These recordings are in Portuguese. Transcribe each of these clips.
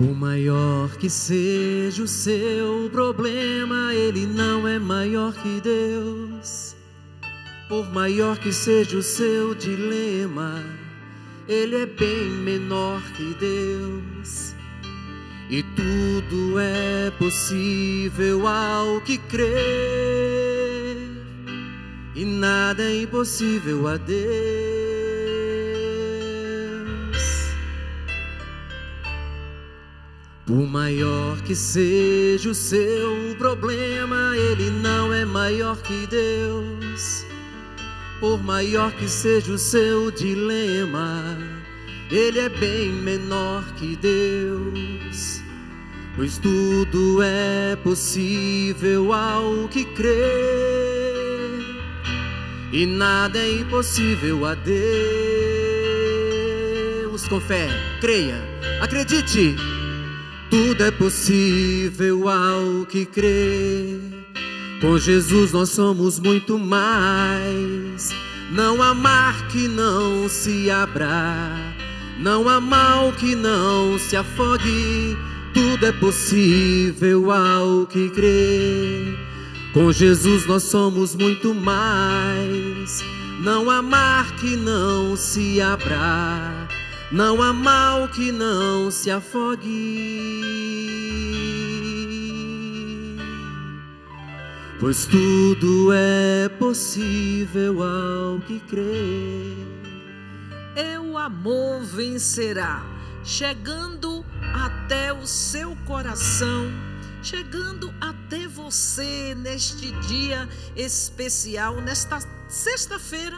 Por maior que seja o seu problema, ele não é maior que Deus. Por maior que seja o seu dilema, ele é bem menor que Deus. E tudo é possível ao que crer, e nada é impossível a Deus. Por maior que seja o seu problema, ele não é maior que Deus. Por maior que seja o seu dilema, ele é bem menor que Deus. Pois tudo é possível ao que crê, e nada é impossível a Deus. Com fé, creia, acredite. Tudo é possível ao que crê. Com Jesus nós somos muito mais. Não há mar que não se abra, não há mal que não se afogue. Tudo é possível ao que crê. Com Jesus nós somos muito mais. Não há mar que não se abra não há mal que não se afogue, pois tudo é possível ao que crê. É o amor vencerá, chegando até o seu coração, chegando até você neste dia especial, nesta sexta-feira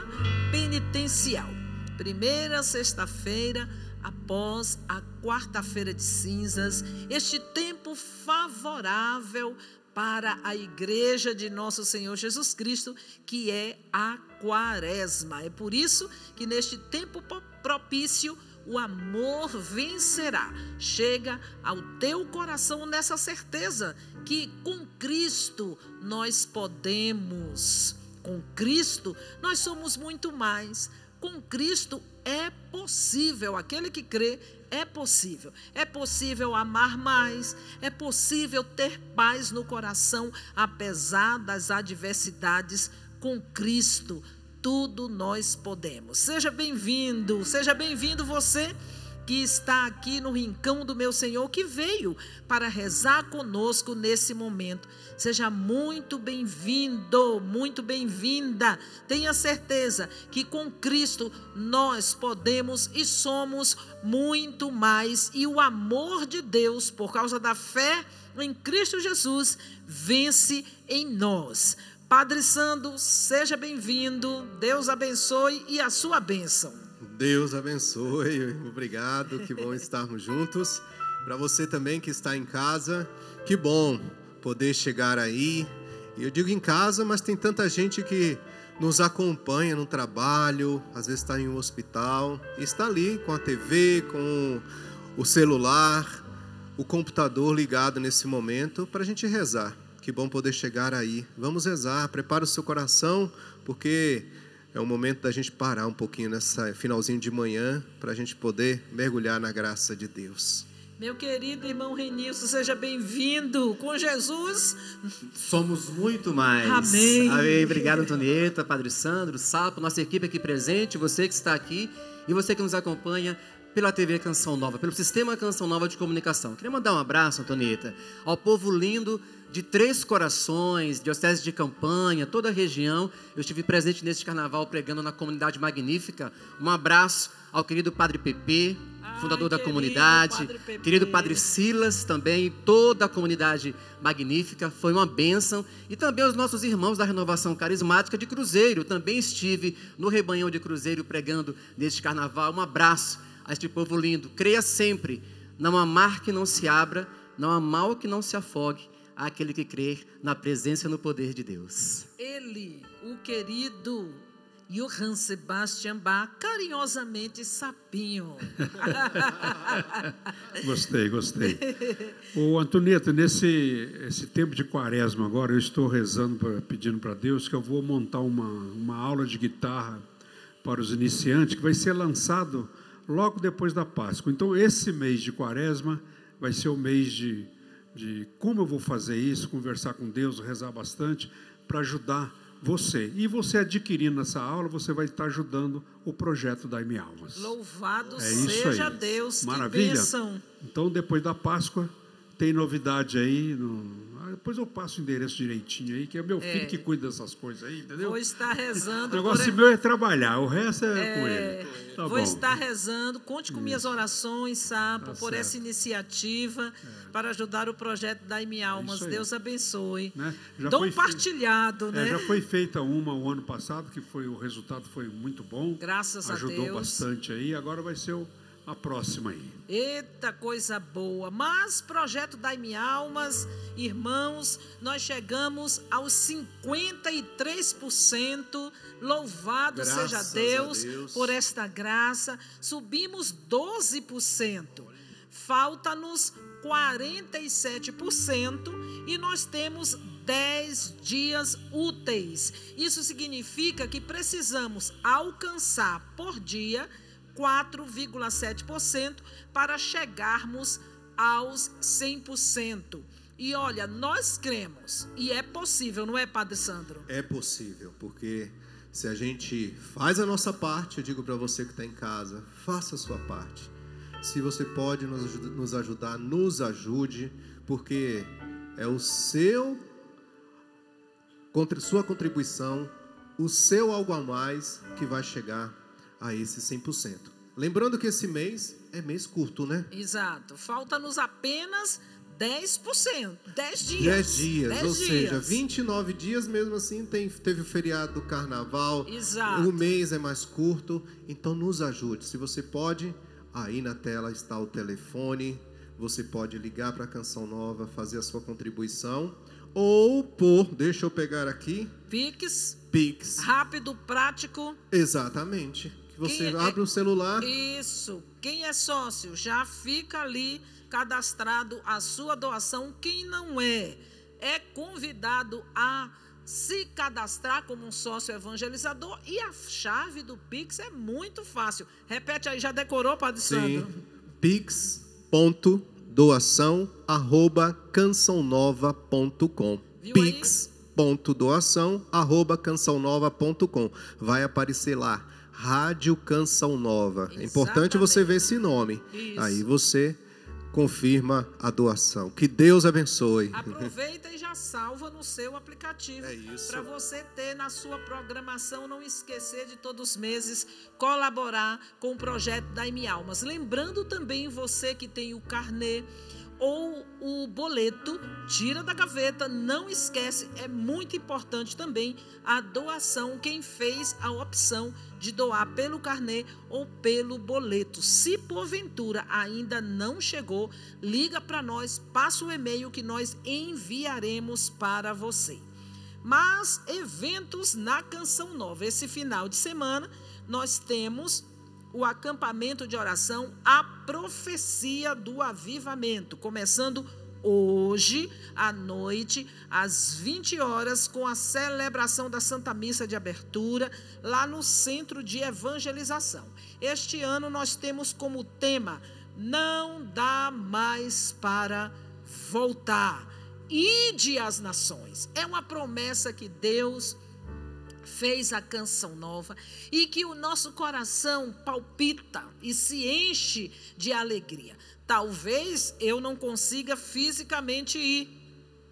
penitencial primeira sexta-feira após a quarta-feira de cinzas, este tempo favorável para a igreja de nosso Senhor Jesus Cristo, que é a quaresma. É por isso que neste tempo propício o amor vencerá. Chega ao teu coração nessa certeza que com Cristo nós podemos, com Cristo nós somos muito mais com Cristo é possível, aquele que crê é possível. É possível amar mais, é possível ter paz no coração, apesar das adversidades. Com Cristo, tudo nós podemos. Seja bem-vindo, seja bem-vindo você que está aqui no rincão do meu Senhor, que veio para rezar conosco nesse momento. Seja muito bem-vindo, muito bem-vinda. Tenha certeza que com Cristo nós podemos e somos muito mais, e o amor de Deus, por causa da fé em Cristo Jesus, vence em nós. Padre Sando, seja bem-vindo. Deus abençoe e a sua bênção. Deus abençoe, obrigado, que bom estarmos juntos. Para você também que está em casa, que bom poder chegar aí. Eu digo em casa, mas tem tanta gente que nos acompanha no trabalho, às vezes está em um hospital, está ali com a TV, com o celular, o computador ligado nesse momento para a gente rezar. Que bom poder chegar aí. Vamos rezar, prepara o seu coração, porque é o momento da gente parar um pouquinho nessa finalzinho de manhã para a gente poder mergulhar na graça de Deus. Meu querido irmão Renilson, seja bem-vindo com Jesus. Somos muito mais. Amém. Amém. Obrigado, Antonieta, Padre Sandro, Sapo, nossa equipe aqui presente, você que está aqui e você que nos acompanha pela TV Canção Nova, pelo Sistema Canção Nova de Comunicação. Queria mandar um abraço, Antonieta, ao povo lindo de Três Corações, Diocese de Campanha, toda a região. Eu estive presente neste carnaval pregando na comunidade magnífica. Um abraço ao querido Padre Pepe, fundador Ai, da comunidade, padre querido Padre Silas também, toda a comunidade magnífica, foi uma bênção. E também os nossos irmãos da Renovação Carismática de Cruzeiro, também estive no rebanhão de Cruzeiro pregando neste carnaval. Um abraço a este povo lindo. Creia sempre, não há mar que não se abra, não há mal que não se afogue, àquele que crê na presença e no poder de Deus. Ele, o querido Johann Sebastian Bach, carinhosamente Sapinho. gostei, gostei. O Antonieta, nesse esse tempo de quaresma agora, eu estou rezando, pedindo para Deus que eu vou montar uma, uma aula de guitarra para os iniciantes, que vai ser lançado logo depois da Páscoa. Então, esse mês de quaresma vai ser o mês de, de como eu vou fazer isso, conversar com Deus, rezar bastante, para ajudar você. E você adquirindo essa aula, você vai estar ajudando o projeto da M Almas. Louvado É seja. Deus, Maravilha? Então, depois da Páscoa, tem novidade aí. no- Depois eu passo o endereço direitinho aí, que é meu filho que cuida dessas coisas aí, entendeu? Vou estar O rezando. negócio por- meu é trabalhar, o resto é, com É, ele. Tá vou bom. estar rezando. Conte com minhas orações, Sapo, Tá por certo. É. essa iniciativa para ajudar o projeto da M Almas. isso aí. Deus abençoe. Né? Já Dom foi fe- partilhado, É, né? já foi feita uma o ano passado, que foi o resultado foi muito bom. Graças a Ajudou Deus. bastante aí. Agora vai ser o- a próxima aí. Eita coisa boa! Mas projeto da M Almas, irmãos, nós chegamos aos 53%. Louvado Graças seja Deus, Deus. por esta graça. Subimos 12%. Falta-nos 47% e nós temos 10 dias úteis. Isso significa que precisamos alcançar por dia 4,7% para chegarmos aos 100%. E olha, nós cremos, e é possível, não é, Padre Sandro? É possível, porque se a gente faz a nossa parte, eu digo para você que está em casa, faça a sua parte. Se você pode nos ajuda- nos ajudar, nos ajude, porque é o seu contra sua contribuição, o seu algo a mais que vai chegar a esse 100%. Lembrando que esse mês é mês curto, né? Exato. Falta-nos apenas 10%. 10 dias. 10 dias, 10 ou seja, dias. 29 dias mesmo assim tem, teve o feriado do carnaval. Exato. O mês é mais curto, então nos ajude. Se você pode, aí na tela está o telefone. Você pode ligar para a Canção Nova, fazer a sua contribuição. Ou por, deixa eu pegar aqui, Pix, Pix. rápido, prático. Exatamente. Você é- abre o celular. Isso. Quem é sócio já fica ali cadastrado a sua doação. Quem não é, é convidado a se cadastrar como um sócio evangelizador. E a chave do Pix é muito fácil. Repete aí, já decorou, Padre Sim. Sandro? pix.doação arroba cançãonova.com Viu aí? pix.doação arroba cançãonova.com Vai aparecer lá, Rádio Canção Nova. É importante você ver esse nome. Isso. Aí você confirma a doação. Que Deus abençoe. Aproveita e já salva no seu aplicativo. É. Para você ter na sua programação, não esquecer de todos os meses colaborar com o projeto da Almas. Lembrando também você que tem o carnê ou o boleto, tira da gaveta, não esquece, é muito importante também a doação, quem fez a opção de doar pelo carnê ou pelo boleto. Se porventura ainda não chegou, liga para nós, passa o e-mail que nós enviaremos para você. Mas eventos na Canção Nova. Esse final de semana nós temos o acampamento de oração A Profecia do Avivamento, começando hoje à noite, às 20 horas, com a celebração da Santa Missa de Abertura, lá no Centro de Evangelização. Este ano nós temos como tema Não dá mais para voltar. Ide às nações. É uma promessa que Deus fez a canção nova e que o nosso coração palpita e se enche de alegria. Talvez eu não consiga fisicamente ir,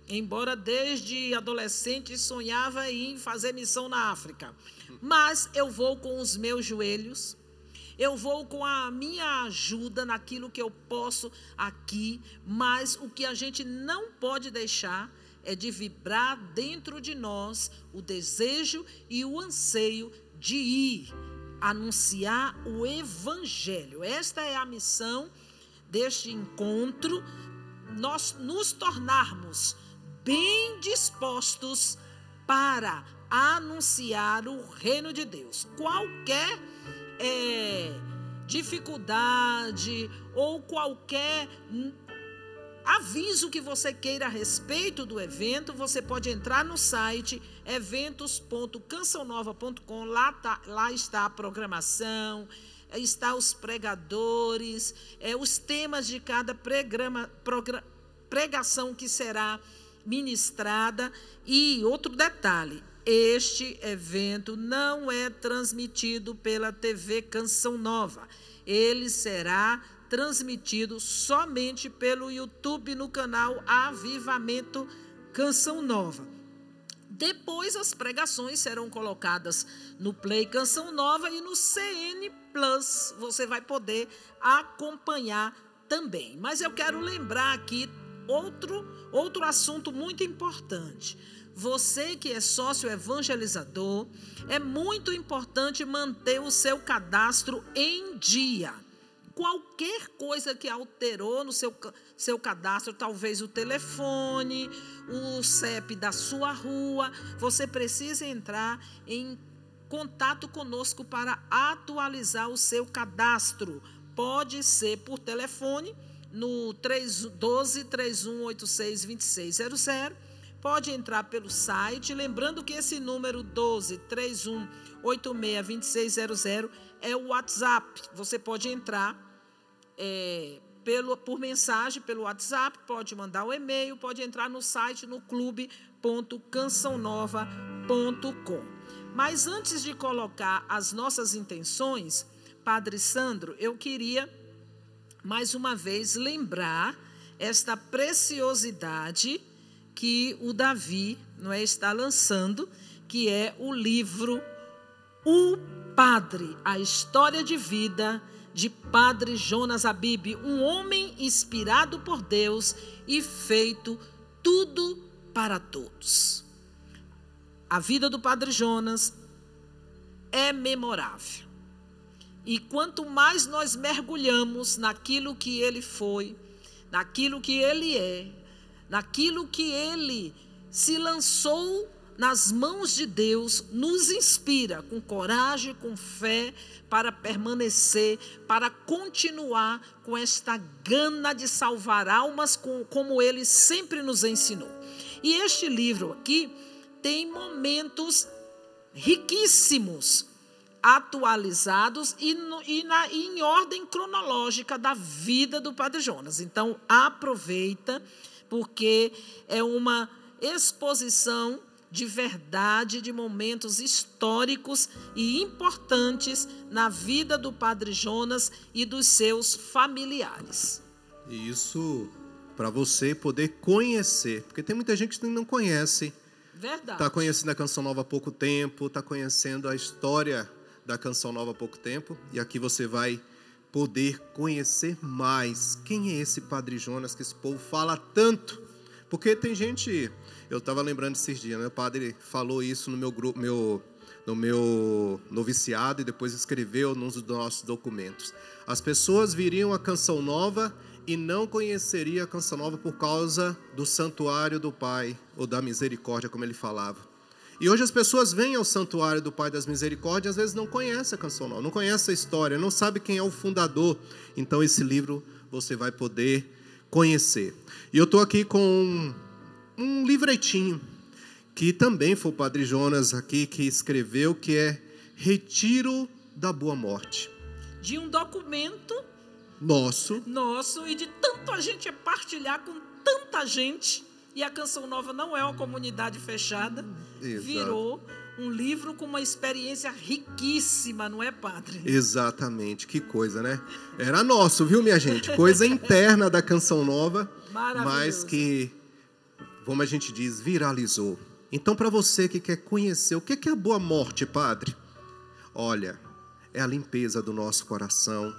embora desde adolescente sonhava em fazer missão na África, mas eu vou com os meus joelhos. Eu vou com a minha ajuda naquilo que eu posso aqui, mas o que a gente não pode deixar é de vibrar dentro de nós o desejo e o anseio de ir anunciar o evangelho. Esta é a missão deste encontro, nós nos tornarmos bem dispostos para anunciar o reino de Deus. Qualquer é, dificuldade ou qualquer aviso que você queira a respeito do evento, você pode entrar no site eventos.cançãonova.com. Lá, tá, lá está a programação, está os pregadores, é, os temas de cada programa, progra, pregação que será ministrada. E outro detalhe: este evento não é transmitido pela TV Canção Nova. Ele será transmitido somente pelo YouTube no canal Avivamento Canção Nova. Depois as pregações serão colocadas no Play Canção Nova e no CN Plus. Você vai poder acompanhar também. Mas eu quero lembrar aqui outro outro assunto muito importante. Você que é sócio evangelizador, é muito importante manter o seu cadastro em dia qualquer coisa que alterou no seu, seu cadastro, talvez o telefone, o CEP da sua rua, você precisa entrar em contato conosco para atualizar o seu cadastro. Pode ser por telefone no 12 3186 2600. Pode entrar pelo site, lembrando que esse número 12 3186 2600 é o WhatsApp. Você pode entrar é, pelo, por mensagem, pelo WhatsApp, pode mandar um e-mail, pode entrar no site no clube.cançãonova.com. Mas antes de colocar as nossas intenções, Padre Sandro, eu queria mais uma vez lembrar esta preciosidade que o Davi não é, está lançando, que é o livro O Padre, a história de vida de Padre Jonas Abib, um homem inspirado por Deus e feito tudo para todos. A vida do Padre Jonas é memorável. E quanto mais nós mergulhamos naquilo que ele foi, naquilo que ele é, naquilo que ele se lançou nas mãos de Deus, nos inspira com coragem, com fé, para permanecer, para continuar com esta gana de salvar almas, como ele sempre nos ensinou. E este livro aqui tem momentos riquíssimos, atualizados e, no, e, na, e em ordem cronológica da vida do Padre Jonas. Então, aproveita, porque é uma exposição de verdade, de momentos históricos e importantes na vida do Padre Jonas e dos seus familiares. Isso para você poder conhecer, porque tem muita gente que não conhece. Verdade. Está conhecendo a Canção Nova há pouco tempo, está conhecendo a história da Canção Nova há pouco tempo, e aqui você vai poder conhecer mais quem é esse Padre Jonas que esse povo fala tanto. Porque tem gente eu estava lembrando esses dias, né? o padre falou isso no meu grupo, meu, no meu noviciado e depois escreveu nos nossos documentos. As pessoas viriam a canção nova e não conheceria a canção nova por causa do santuário do Pai ou da misericórdia, como ele falava. E hoje as pessoas vêm ao santuário do Pai das Misericórdias, às vezes não conhecem a canção nova, não conhecem a história, não sabe quem é o fundador. Então esse livro você vai poder conhecer. E eu estou aqui com um livretinho que também foi o Padre Jonas aqui que escreveu, que é Retiro da Boa Morte. De um documento nosso. Nosso e de tanto a gente partilhar com tanta gente. E a Canção Nova não é uma comunidade fechada. Exato. Virou um livro com uma experiência riquíssima, não é, padre? Exatamente, que coisa, né? Era nosso, viu, minha gente? Coisa interna da Canção Nova, mas que como a gente diz, viralizou. Então, para você que quer conhecer o que é a boa morte, Padre, olha, é a limpeza do nosso coração,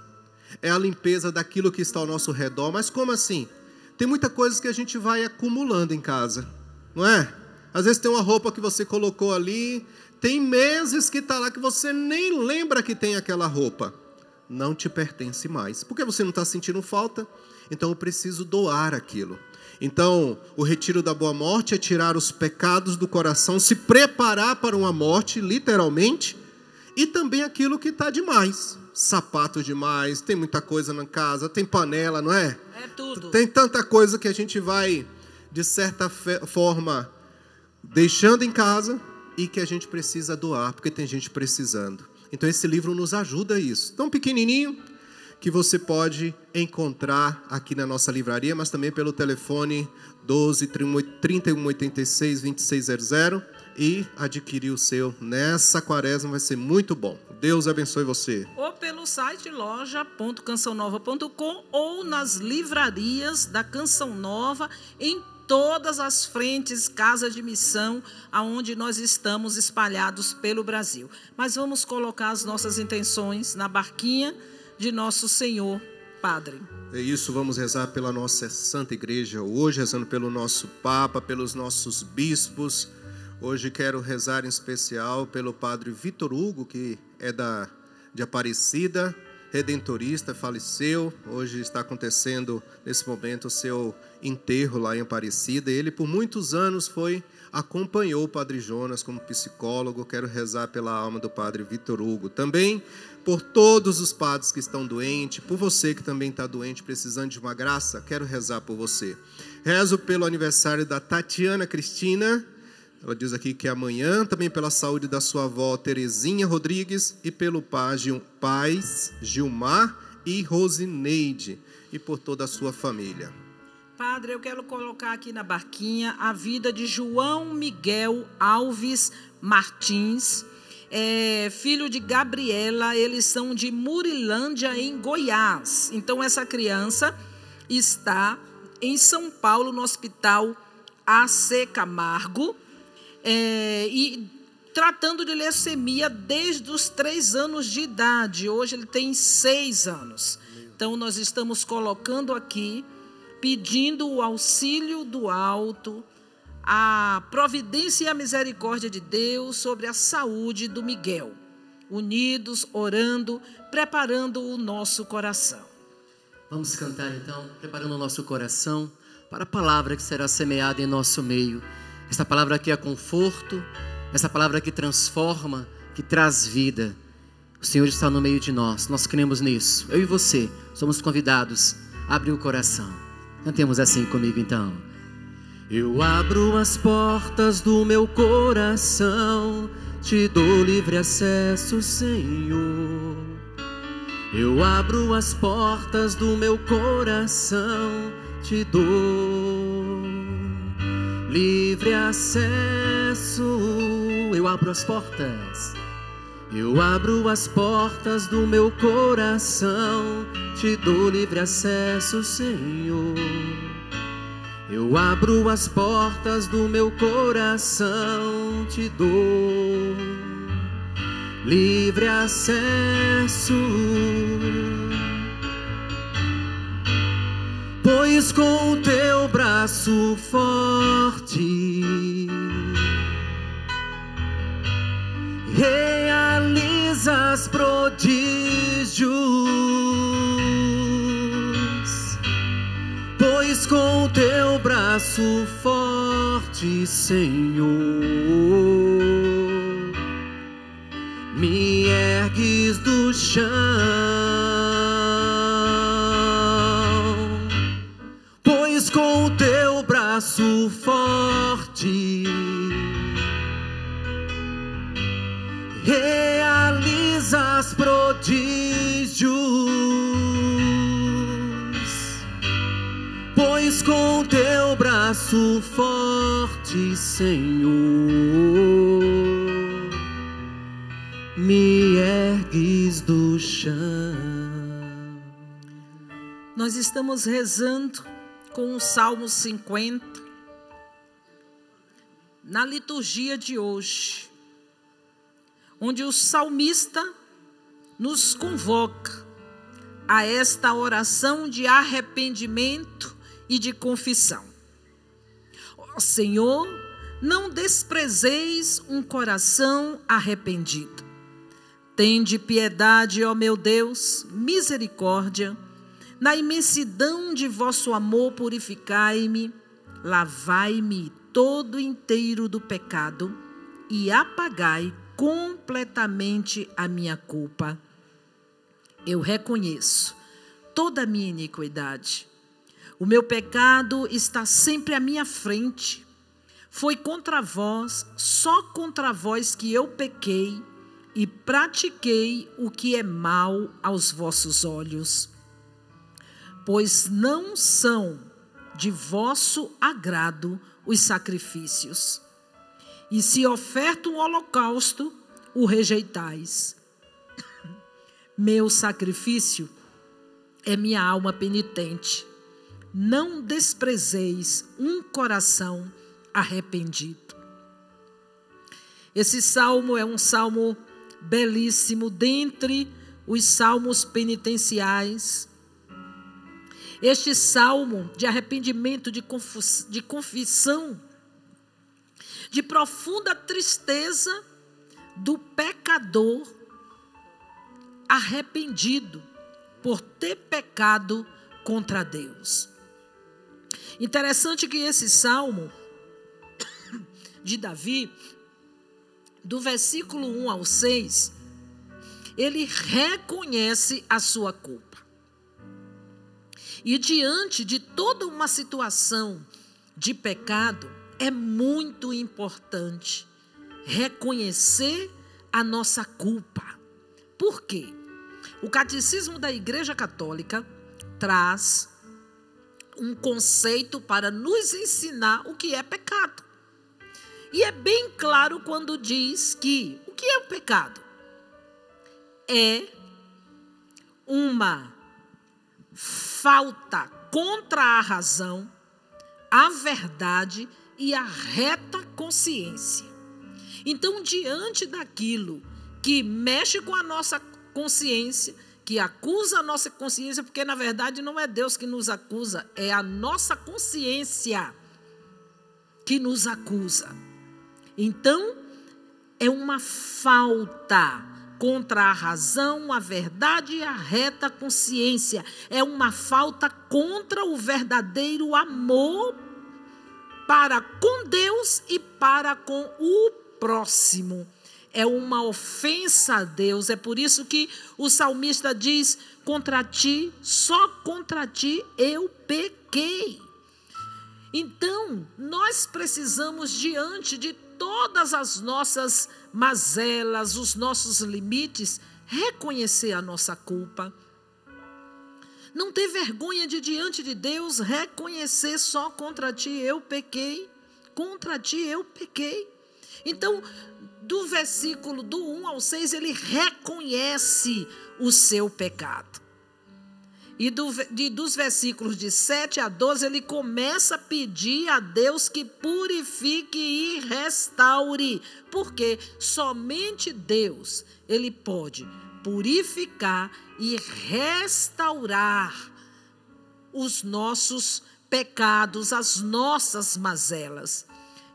é a limpeza daquilo que está ao nosso redor. Mas como assim? Tem muita coisa que a gente vai acumulando em casa, não é? Às vezes tem uma roupa que você colocou ali, tem meses que está lá que você nem lembra que tem aquela roupa. Não te pertence mais. Porque você não está sentindo falta, então eu preciso doar aquilo. Então, o retiro da boa morte é tirar os pecados do coração, se preparar para uma morte, literalmente, e também aquilo que está demais. Sapato demais, tem muita coisa na casa, tem panela, não é? É tudo. Tem tanta coisa que a gente vai, de certa forma, deixando em casa e que a gente precisa doar, porque tem gente precisando. Então esse livro nos ajuda a isso. Tão pequenininho que você pode encontrar aqui na nossa livraria, mas também pelo telefone 12 3186 2600 e adquirir o seu nessa quaresma vai ser muito bom. Deus abençoe você. Ou pelo site loja.cançãonova.com ou nas livrarias da Canção Nova em todas as frentes, casas de missão, aonde nós estamos espalhados pelo Brasil. Mas vamos colocar as nossas intenções na barquinha de nosso Senhor Padre. É isso, vamos rezar pela nossa Santa Igreja hoje, rezando pelo nosso Papa, pelos nossos bispos. Hoje quero rezar em especial pelo Padre Vitor Hugo, que é da, de Aparecida, redentorista, faleceu. Hoje está acontecendo, nesse momento, o seu enterro lá em Aparecida. Ele, por muitos anos, foi acompanhou o Padre Jonas como psicólogo. Quero rezar pela alma do Padre Vitor Hugo. Também por todos os padres que estão doentes, por você que também está doente, precisando de uma graça, quero rezar por você. Rezo pelo aniversário da Tatiana Cristina, ela diz aqui que amanhã, também pela saúde da sua avó Terezinha Rodrigues e pelo pai pais Gilmar e Rosineide e por toda a sua família. Padre, eu quero colocar aqui na barquinha a vida de João Miguel Alves Martins, é, filho de Gabriela, eles são de Murilândia, em Goiás. Então, essa criança está em São Paulo, no hospital AC Camargo, é, e tratando de leucemia desde os três anos de idade. Hoje ele tem seis anos. Então, nós estamos colocando aqui, pedindo o auxílio do alto, a providência e a misericórdia de Deus sobre a saúde do Miguel. Unidos, orando, preparando o nosso coração. Vamos cantar então, preparando o nosso coração para a palavra que será semeada em nosso meio. Essa palavra que é conforto, essa palavra que transforma, que traz vida. O Senhor está no meio de nós, nós cremos nisso. Eu e você somos convidados a abrir o coração. Cantemos assim comigo então. Eu abro as portas do meu coração, te dou livre acesso, Senhor. Eu abro as portas do meu coração, te dou livre acesso. Eu abro as portas. Eu abro as portas do meu coração, te dou livre acesso, Senhor. Eu abro as portas do meu coração, te dou livre acesso. Pois com o teu braço forte realizas prodígios. Pois com o teu braço forte, Senhor, me ergues do chão. Braço forte. Realizas prodígios, pois com teu braço forte, Senhor, me ergues do chão. Nós estamos rezando com o Salmo 50, na liturgia de hoje, onde o salmista nos convoca a esta oração de arrependimento e de confissão. Ó Senhor, não desprezeis um coração arrependido. Tende piedade, ó meu Deus, misericórdia na imensidão de vosso amor, purificai-me, lavai-me todo inteiro do pecado e apagai completamente a minha culpa. Eu reconheço toda a minha iniquidade. O meu pecado está sempre à minha frente. Foi contra vós, só contra vós que eu pequei e pratiquei o que é mal aos vossos olhos. Pois não são de vosso agrado os sacrifícios. E se oferta um holocausto, o rejeitais. Meu sacrifício é minha alma penitente. Não desprezeis um coração arrependido. Esse salmo é um salmo belíssimo dentre os salmos penitenciais. Este salmo de arrependimento, de, de confissão, de profunda tristeza do pecador arrependido por ter pecado contra Deus. Interessante que esse salmo de Davi, do versículo 1 ao 6, ele reconhece a sua culpa. E diante de toda uma situação de pecado, é muito importante reconhecer a nossa culpa. Por quê? O catecismo da Igreja Católica traz um conceito para nos ensinar o que é pecado. E é bem claro quando diz que o que é o pecado? É uma falta contra a razão, a verdade e a reta consciência. Então, diante daquilo que mexe com a nossa consciência, que acusa a nossa consciência, porque na verdade não é Deus que nos acusa, é a nossa consciência que nos acusa. Então, é uma falta contra a razão, a verdade e a reta consciência. É uma falta contra o verdadeiro amor para com Deus e para com o próximo. É uma ofensa a Deus. É por isso que o salmista diz: contra ti, só contra ti eu pequei. Então, nós precisamos, diante de todas as nossas mazelas, os nossos limites, reconhecer a nossa culpa. Não ter vergonha de diante de Deus reconhecer só contra ti eu pequei, contra ti eu pequei. Então, do versículo do 1 ao 6, ele reconhece o seu pecado. E do, de, dos versículos de 7 a 12, ele começa a pedir a Deus que purifique e restaure. Porque somente Deus, ele pode purificar e restaurar os nossos pecados, as nossas mazelas.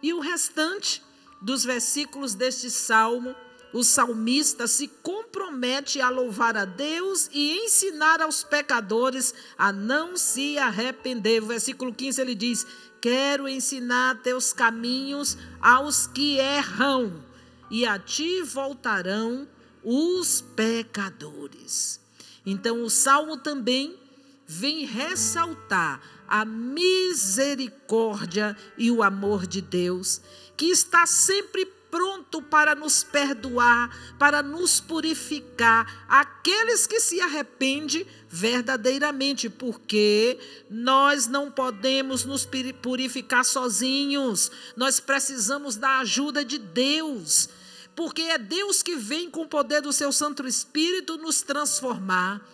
E o restante dos versículos deste salmo o salmista se compromete a louvar a Deus e ensinar aos pecadores a não se arrepender. O versículo 15 ele diz: Quero ensinar teus caminhos aos que erram, e a ti voltarão os pecadores. Então, o salmo também vem ressaltar a misericórdia e o amor de Deus, que está sempre pronto para nos perdoar, para nos purificar, aqueles que se arrependem verdadeiramente, porque nós não podemos nos purificar sozinhos, nós precisamos da ajuda de Deus, porque é Deus que vem com o poder do seu Santo Espírito nos transformar.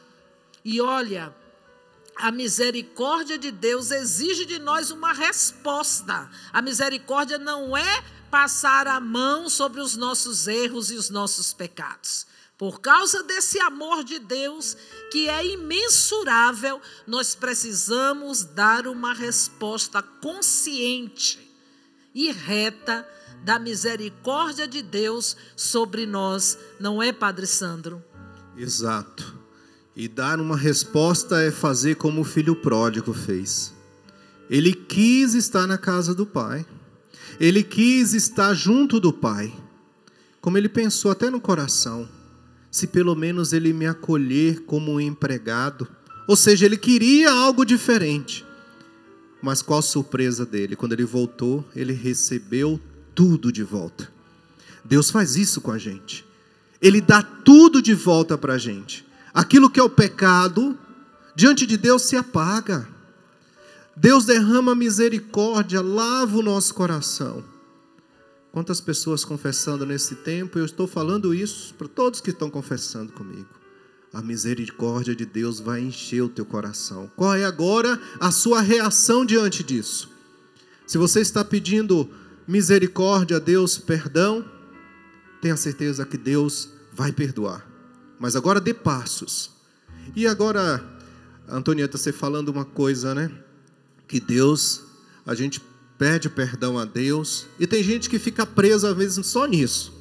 E olha, a misericórdia de Deus exige de nós uma resposta. A misericórdia não é passar a mão sobre os nossos erros e os nossos pecados. Por causa desse amor de Deus, que é imensurável, nós precisamos dar uma resposta consciente e reta da misericórdia de Deus sobre nós, não é, Padre Sandro? Exato. E dar uma resposta é fazer como o filho pródigo fez. Ele quis estar na casa do pai ele quis estar junto do Pai, como ele pensou até no coração, se pelo menos ele me acolher como um empregado. Ou seja, ele queria algo diferente. Mas qual surpresa dele? Quando ele voltou, ele recebeu tudo de volta. Deus faz isso com a gente. Ele dá tudo de volta para a gente. Aquilo que é o pecado, diante de Deus se apaga. Deus derrama misericórdia, lava o nosso coração. Quantas pessoas confessando nesse tempo, eu estou falando isso para todos que estão confessando comigo. A misericórdia de Deus vai encher o teu coração. Qual é agora a sua reação diante disso? Se você está pedindo misericórdia a Deus, perdão, tenha certeza que Deus vai perdoar. Mas agora dê passos. E agora, Antonieta, você falando uma coisa, né? Que Deus, a gente pede perdão a Deus, e tem gente que fica preso às vezes só nisso,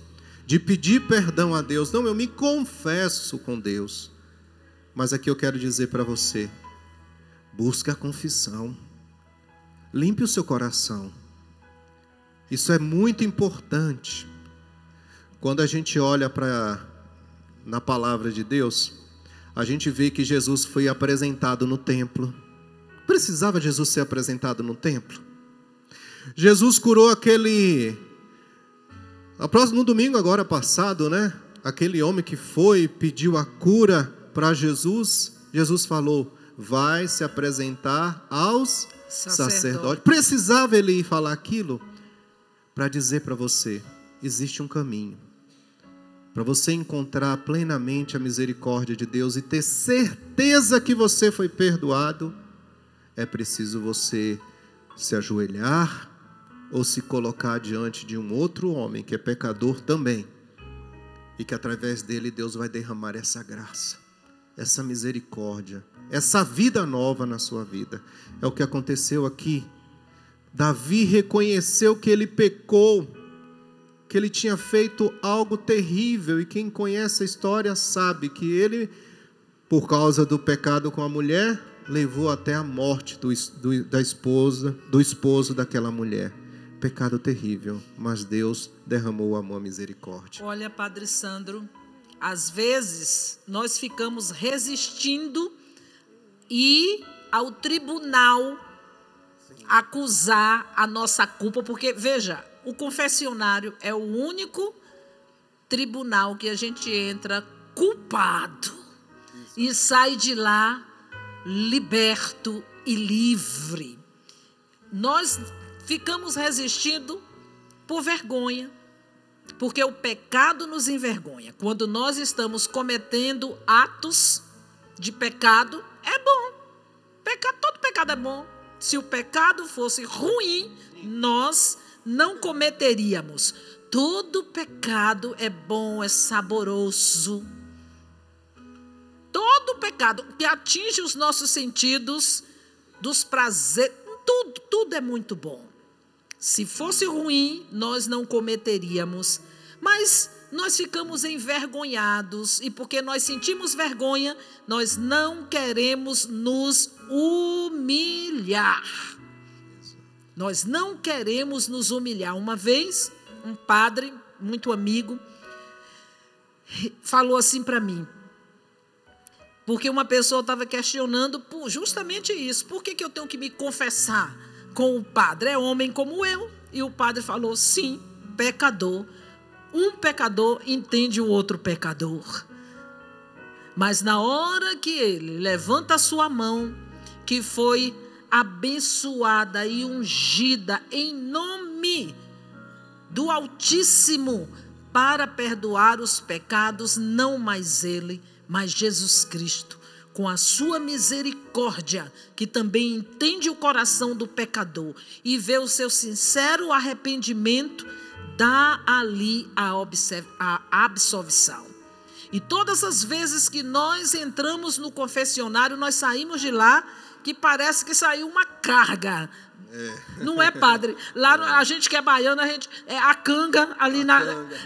de pedir perdão a Deus. Não, eu me confesso com Deus. Mas aqui eu quero dizer para você: busque a confissão, limpe o seu coração. Isso é muito importante. Quando a gente olha para na palavra de Deus, a gente vê que Jesus foi apresentado no templo. Precisava Jesus ser apresentado no templo? Jesus curou aquele. No domingo agora passado, né? Aquele homem que foi pediu a cura para Jesus. Jesus falou: vai se apresentar aos sacerdotes. Sacerdote. Precisava ele falar aquilo para dizer para você: existe um caminho. Para você encontrar plenamente a misericórdia de Deus e ter certeza que você foi perdoado, é preciso você se ajoelhar ou se colocar diante de um outro homem que é pecador também, e que através dele Deus vai derramar essa graça, essa misericórdia, essa vida nova na sua vida. É o que aconteceu aqui. Davi reconheceu que ele pecou, que ele tinha feito algo terrível, e quem conhece a história sabe que ele, por causa do pecado com a mulher, levou até a morte do, do, da esposa, do esposo daquela mulher pecado terrível, mas Deus derramou amor e misericórdia. Olha, Padre Sandro, às vezes nós ficamos resistindo e ao tribunal acusar a nossa culpa, porque veja, o confessionário é o único tribunal que a gente entra culpado e sai de lá liberto e livre. Nós ficamos resistindo por vergonha, porque o pecado nos envergonha. Quando nós estamos cometendo atos de pecado, é bom. Pecado, todo pecado é bom. Se o pecado fosse ruim, nós não cometeríamos. Todo pecado é bom, é saboroso. Todo pecado que atinge os nossos sentidos dos prazeres, tudo, tudo é muito bom. Se fosse ruim, nós não cometeríamos. Mas nós ficamos envergonhados e porque nós sentimos vergonha, nós não queremos nos humilhar. Nós não queremos nos humilhar. Uma vez, um padre, muito amigo, falou assim para mim, porque uma pessoa estava questionando justamente isso: por que, que eu tenho que me confessar? com o padre. É homem como eu. E o padre falou: sim, pecador. Um pecador entende o outro pecador. Mas na hora que ele levanta a sua mão, que foi abençoada e ungida em nome do Altíssimo para perdoar os pecados, não mais ele, mas Jesus Cristo com a sua misericórdia, que também entende o coração do pecador e vê o seu sincero arrependimento, dá ali a, a absolvição. E todas as vezes que nós entramos no confessionário, nós saímos de lá que parece que saiu uma carga. É. Não é, padre? Lá a gente que é baiano, a gente é a canga ali, na,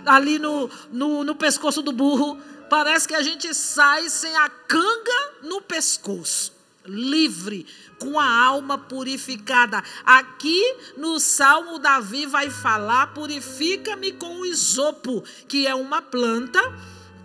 ali no, no, no pescoço do burro parece que a gente sai sem a canga no pescoço, livre, com a alma purificada. Aqui no Salmo, Davi vai falar: purifica-me com o isopo, que é uma planta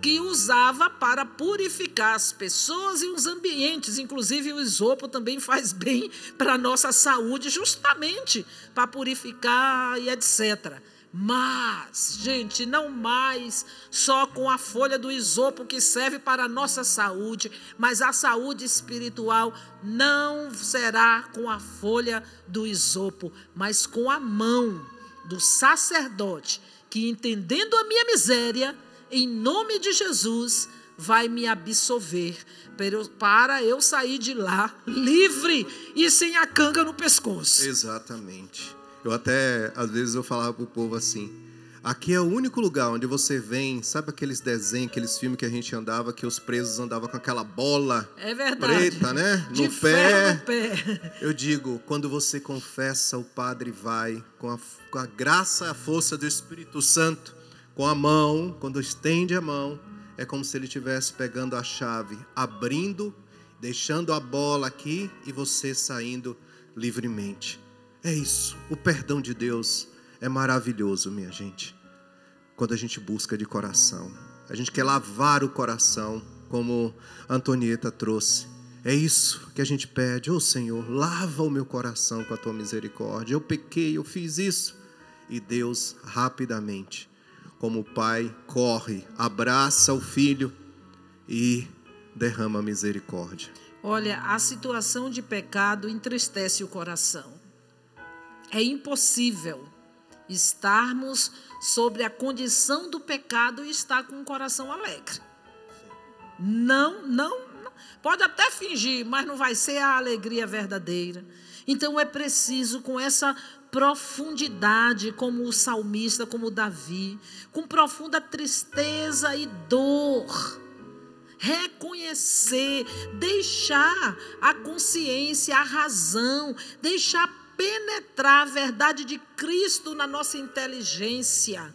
que usava para purificar as pessoas e os ambientes. Inclusive, o isopo também faz bem para a nossa saúde, justamente para purificar e etc. Mas, gente, não mais só com a folha do isopo que serve para a nossa saúde, mas a saúde espiritual não será com a folha do isopo, mas com a mão do sacerdote, que entendendo a minha miséria, em nome de Jesus, vai me absolver para eu sair de lá livre e sem a canga no pescoço. Exatamente. Eu até, às vezes, eu falava pro povo assim: aqui é o único lugar onde você vem, sabe aqueles desenhos, aqueles filmes que a gente andava, que os presos andavam com aquela bola é preta, né? No, pé. no pé. Eu digo, quando você confessa, o Padre vai com a, com a graça e a força do Espírito Santo, com a mão, quando estende a mão, é como se ele estivesse pegando a chave, abrindo, deixando a bola aqui e você saindo livremente. É isso. O perdão de Deus é maravilhoso, minha gente. Quando a gente busca de coração, a gente quer lavar o coração, como Antonieta trouxe. É isso que a gente pede, ô oh, Senhor, lava o meu coração com a tua misericórdia. Eu pequei, eu fiz isso. E Deus rapidamente, como o Pai, corre, abraça o filho e derrama misericórdia. Olha, a situação de pecado entristece o coração. É impossível estarmos sobre a condição do pecado e estar com o coração alegre. Não, não, não, pode até fingir, mas não vai ser a alegria verdadeira. Então é preciso com essa profundidade, como o salmista, como Davi, com profunda tristeza e dor, reconhecer, deixar a consciência, a razão, deixar penetrar a verdade de Cristo na nossa inteligência,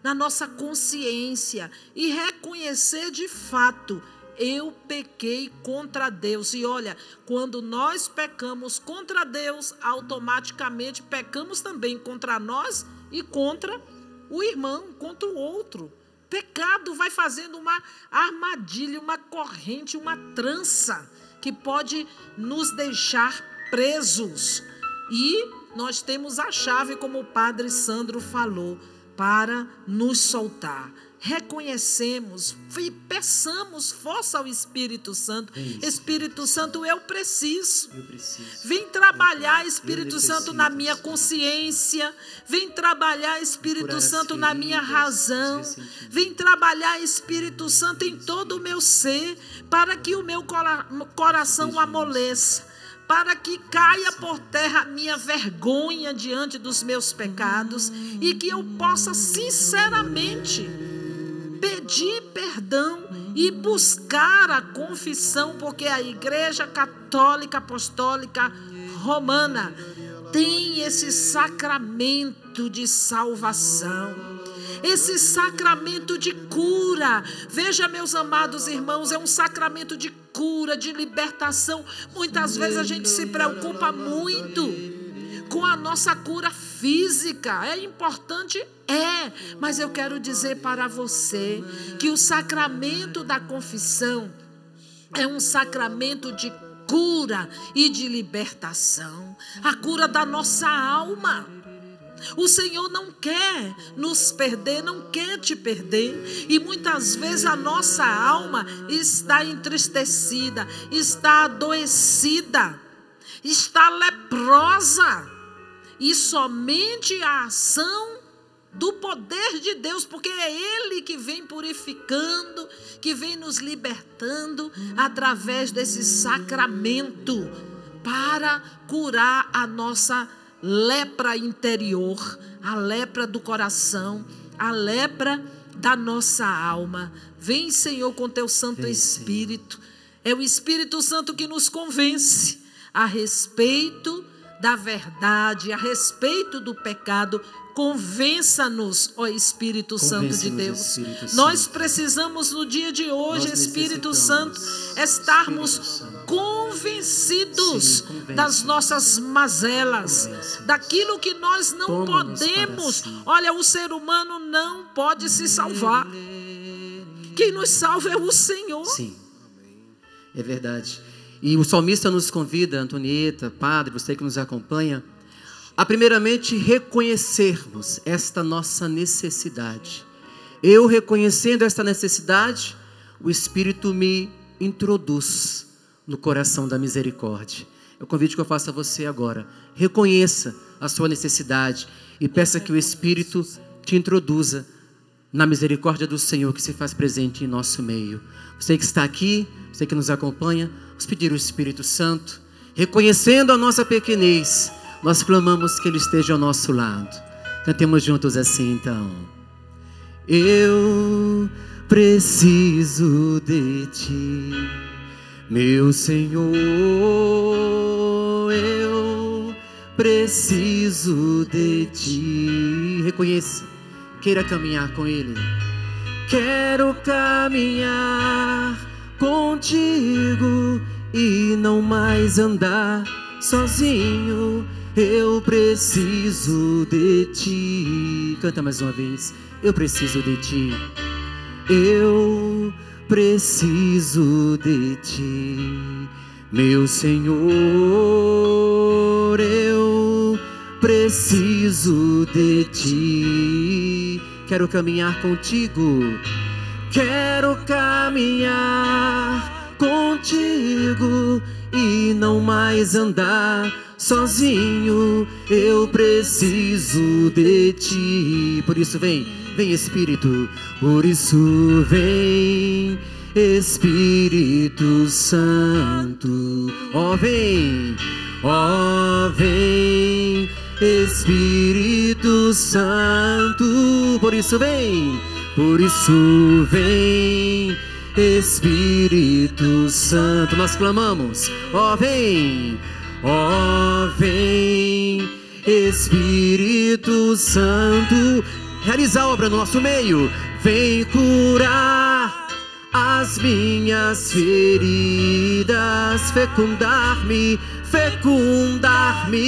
na nossa consciência e reconhecer de fato eu pequei contra Deus. E olha, quando nós pecamos contra Deus, automaticamente pecamos também contra nós e contra o irmão, contra o outro. Pecado vai fazendo uma armadilha, uma corrente, uma trança que pode nos deixar presos. E nós temos a chave, como o padre Sandro falou, para nos soltar. Reconhecemos e peçamos força ao Espírito Santo. É Espírito Santo, eu preciso. eu preciso. Vem trabalhar, Espírito Santo, na minha consciência. Vem trabalhar, Espírito Santo, na minha razão. Vem trabalhar, Espírito Santo, em todo o meu ser, para que o meu coração amoleça para que caia por terra a minha vergonha diante dos meus pecados e que eu possa sinceramente pedir perdão e buscar a confissão, porque a Igreja Católica Apostólica Romana tem esse sacramento de salvação esse sacramento de cura. Veja, meus amados irmãos, é um sacramento de cura, de libertação. Muitas vezes a gente se preocupa muito com a nossa cura física. É importante? É, mas eu quero dizer para você que o sacramento da confissão é um sacramento de cura e de libertação a cura da nossa alma. O Senhor não quer nos perder, não quer te perder. E muitas vezes a nossa alma está entristecida, está adoecida, está leprosa. E somente a ação do poder de Deus, porque é Ele que vem purificando, que vem nos libertando através desse sacramento para curar a nossa lepra interior, a lepra do coração, a lepra da nossa alma. Vem, Senhor, com teu Santo Vem, Espírito. Senhor. É o Espírito Santo que nos convence a respeito da verdade, a respeito do pecado, Convença-nos, ó Espírito Santo de Deus. Espírito Nós precisamos no dia de hoje, Espírito Santo, estarmos Espírito convencidos Sim, das nossas mazelas, daquilo que nós não podemos. Si. Olha, o ser humano não pode se salvar. Quem nos salva é o Senhor. Sim, é verdade. E o salmista nos convida, Antonieta, Padre, você que nos acompanha, a primeiramente reconhecermos esta nossa necessidade. Eu reconhecendo esta necessidade, o Espírito me introduz no coração da misericórdia. É o convite que eu faço a você agora. Reconheça a sua necessidade e peça que o Espírito te introduza na misericórdia do Senhor que se faz presente em nosso meio. Você que está aqui, você que nos acompanha, vamos pedir o Espírito Santo, reconhecendo a nossa pequenez, nós clamamos que Ele esteja ao nosso lado. Cantemos juntos assim então. Eu preciso de Ti, meu Senhor, eu preciso de Ti. Reconheça queira caminhar com Ele. Quero caminhar contigo e não mais andar sozinho. Eu preciso de ti. Canta mais uma vez. Eu preciso de ti. Eu preciso de ti, meu Senhor. Eu preciso de ti. Quero caminhar contigo. Quero caminhar contigo e não mais andar sozinho. Eu preciso de ti. Por isso vem, vem Espírito. Por isso vem Espírito Santo. Ó oh, vem, ó oh, vem Espírito Santo, por isso vem, por isso vem, Espírito Santo. Nós clamamos, ó oh, vem, ó oh, vem, Espírito Santo, realiza a obra no nosso meio, vem curar as minhas feridas, fecundar-me, fecundar-me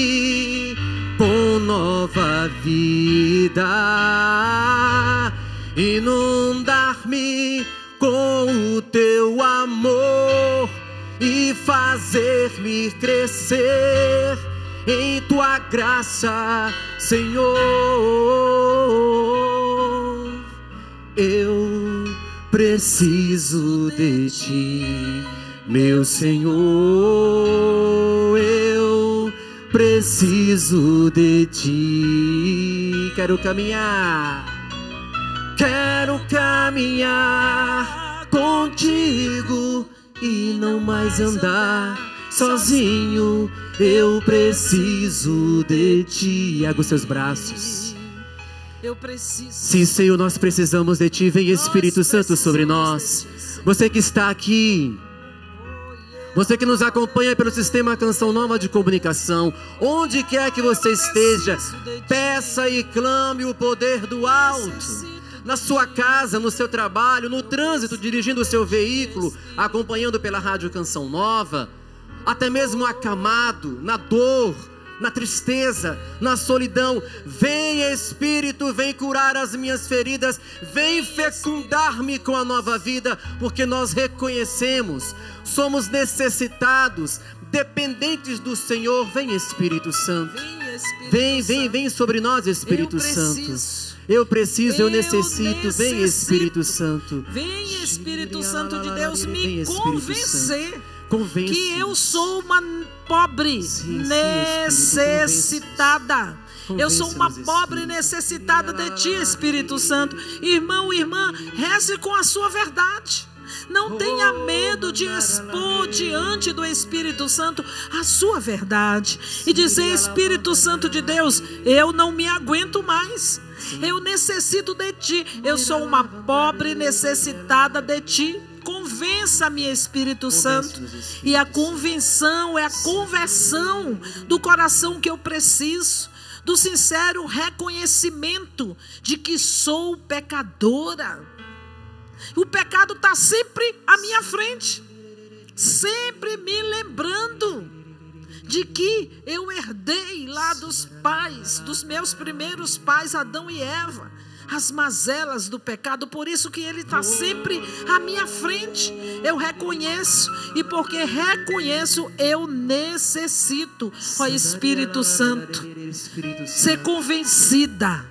com nova vida, inundar-me com o teu amor e fazer-me crescer em tua graça, Senhor. Eu preciso de ti, meu Senhor. Eu preciso de ti. Quero caminhar, quero caminhar contigo e não mais andar sozinho. Eu preciso de ti. Os seus braços. Eu preciso. Sim, Senhor, nós precisamos de ti. Vem Espírito Santo sobre nós. Você que está aqui você que nos acompanha pelo sistema Canção Nova de Comunicação, onde quer que você esteja, peça e clame o poder do alto. Na sua casa, no seu trabalho, no trânsito, dirigindo o seu veículo, acompanhando pela Rádio Canção Nova, até mesmo acamado, na dor, na tristeza, na solidão. Vem Espírito, vem curar as minhas feridas, vem fecundar-me com a nova vida, porque nós reconhecemos, somos necessitados, dependentes do Senhor. Vem Espírito Santo. Vem, vem, vem sobre nós, Espírito Santo. Eu preciso, eu, necessito. Vem Espírito Santo. Vem Espírito Santo de Deus me convencer que eu sou uma pobre, sim, necessitada. eu sou uma pobre necessitada de Ti, Espírito Santo. Irmão, irmã, reze com a sua verdade. Não tenha medo de expor diante do Espírito Santo a sua verdade e dizer: Espírito Santo de Deus, eu não me aguento mais. Eu necessito de ti. Eu sou uma pobre necessitada de ti. Convença-me, Espírito Santo. E a convenção é a conversão do coração que eu preciso, do sincero reconhecimento de que sou pecadora. O pecado está sempre à minha frente, sempre me lembrando de que eu herdei lá dos pais, dos meus primeiros pais, Adão e Eva as mazelas do pecado, por isso que Ele está sempre à minha frente. Eu reconheço, e porque reconheço, eu necessito, ó Espírito Santo, ser convencida.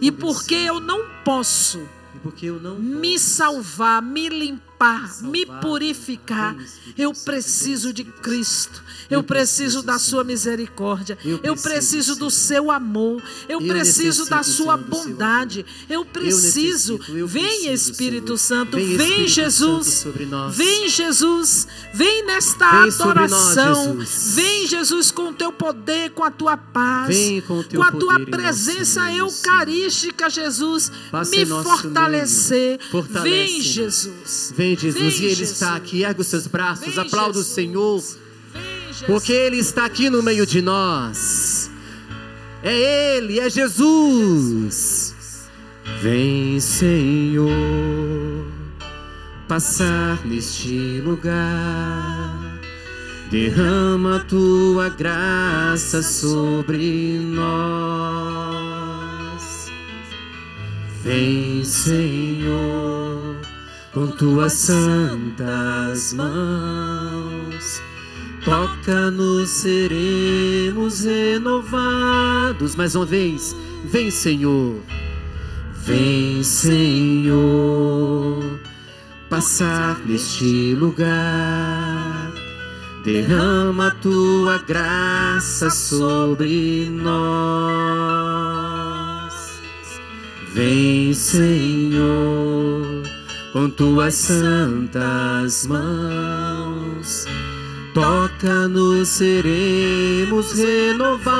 E porque eu não posso me salvar, me limpar, me purificar, eu preciso de Cristo. Eu preciso da sua misericórdia. Eu preciso do seu amor. Eu preciso da sua bondade. Eu preciso. Vem Espírito Santo. Vem Jesus. Vem Jesus. Vem nesta adoração. Vem Jesus com o teu poder, com a tua paz. Com a tua presença eucarística, Jesus. Me fortalecer. Vem Jesus. Vem Jesus. E Ele está aqui. Ergue os seus braços. Aplauda o Senhor porque Ele está aqui no meio de nós. É Ele, é Jesus. Vem, Senhor, passar neste lugar. Derrama tua graça sobre nós. Vem, Senhor, com tuas santas mãos Toca-nos, seremos renovados. Mais uma vez, vem, Senhor. Vem, Senhor, passar neste lugar. Derrama a tua graça sobre nós. Vem, Senhor, com tuas santas mãos Toca-nos, seremos renovados.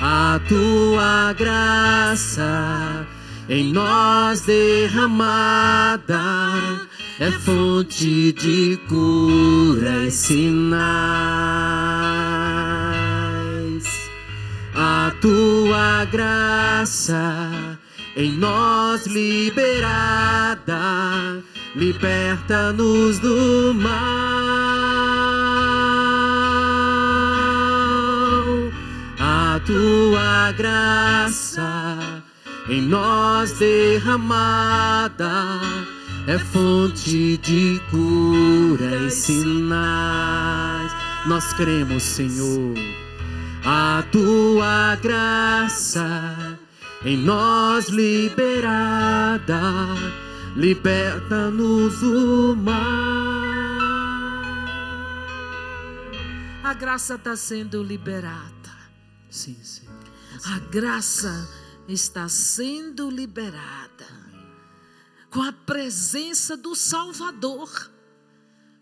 A tua graça em nós derramada é fonte de cura e sinais. A tua graça em nós liberada liberta-nos do mal. A tua graça em nós derramada é fonte de cura e sinais. Nós cremos, Senhor, a tua graça em nós liberada liberta-nos do mal. A graça está sendo liberada. Sim, sim. A graça está sendo liberada com a presença do Salvador,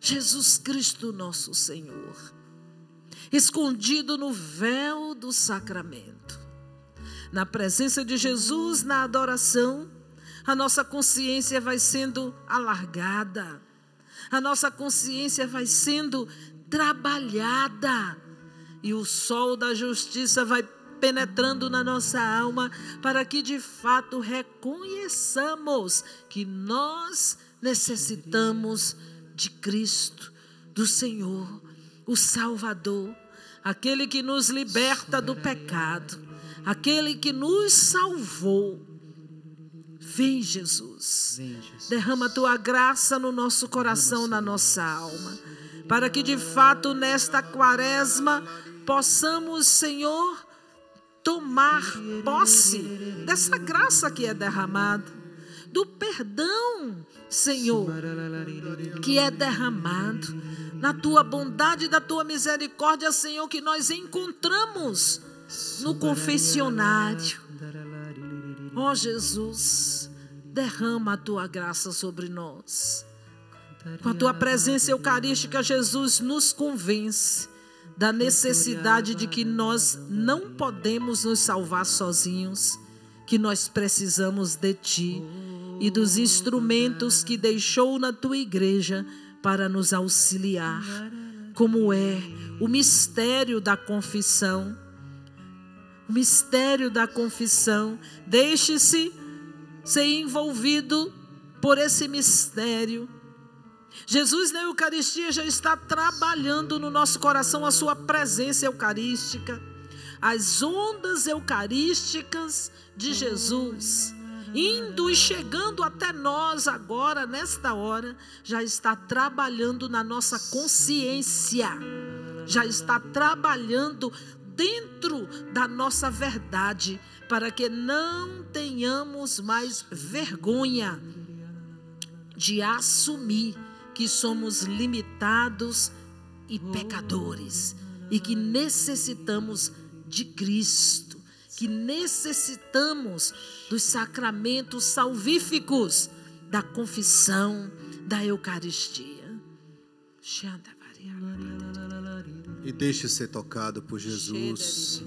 Jesus Cristo, nosso Senhor, escondido no véu do sacramento. Na presença de Jesus, na adoração, a nossa consciência vai sendo alargada, a nossa consciência vai sendo trabalhada, e o sol da justiça vai penetrando na nossa alma, para que de fato reconheçamos que nós necessitamos de Cristo, do Senhor, o Salvador, aquele que nos liberta do pecado, aquele que nos salvou Vem, Jesus. Vem, Jesus. Derrama a tua graça no nosso coração, na nossa alma. Para que de fato nesta quaresma possamos, Senhor, tomar posse dessa graça que é derramada, do perdão, Senhor, que é derramado, na tua bondade e da tua misericórdia, Senhor, que nós encontramos no confessionário. Ó oh, Jesus, derrama a tua graça sobre nós. Com a tua presença eucarística, Jesus nos convence da necessidade de que nós não podemos nos salvar sozinhos, que nós precisamos de ti e dos instrumentos que deixou na tua igreja para nos auxiliar, como é o mistério da confissão. Mistério da confissão. Deixe-se ser envolvido por esse mistério. Jesus na Eucaristia já está trabalhando no nosso coração a sua presença eucarística, as ondas eucarísticas de Jesus, indo e chegando até nós agora, nesta hora, já está trabalhando na nossa consciência, já está trabalhando dentro da nossa verdade, para que não tenhamos mais vergonha de assumir que somos limitados e pecadores e que necessitamos de Cristo, que necessitamos dos sacramentos salvíficos da confissão, da Eucaristia. E deixe ser tocado por Jesus.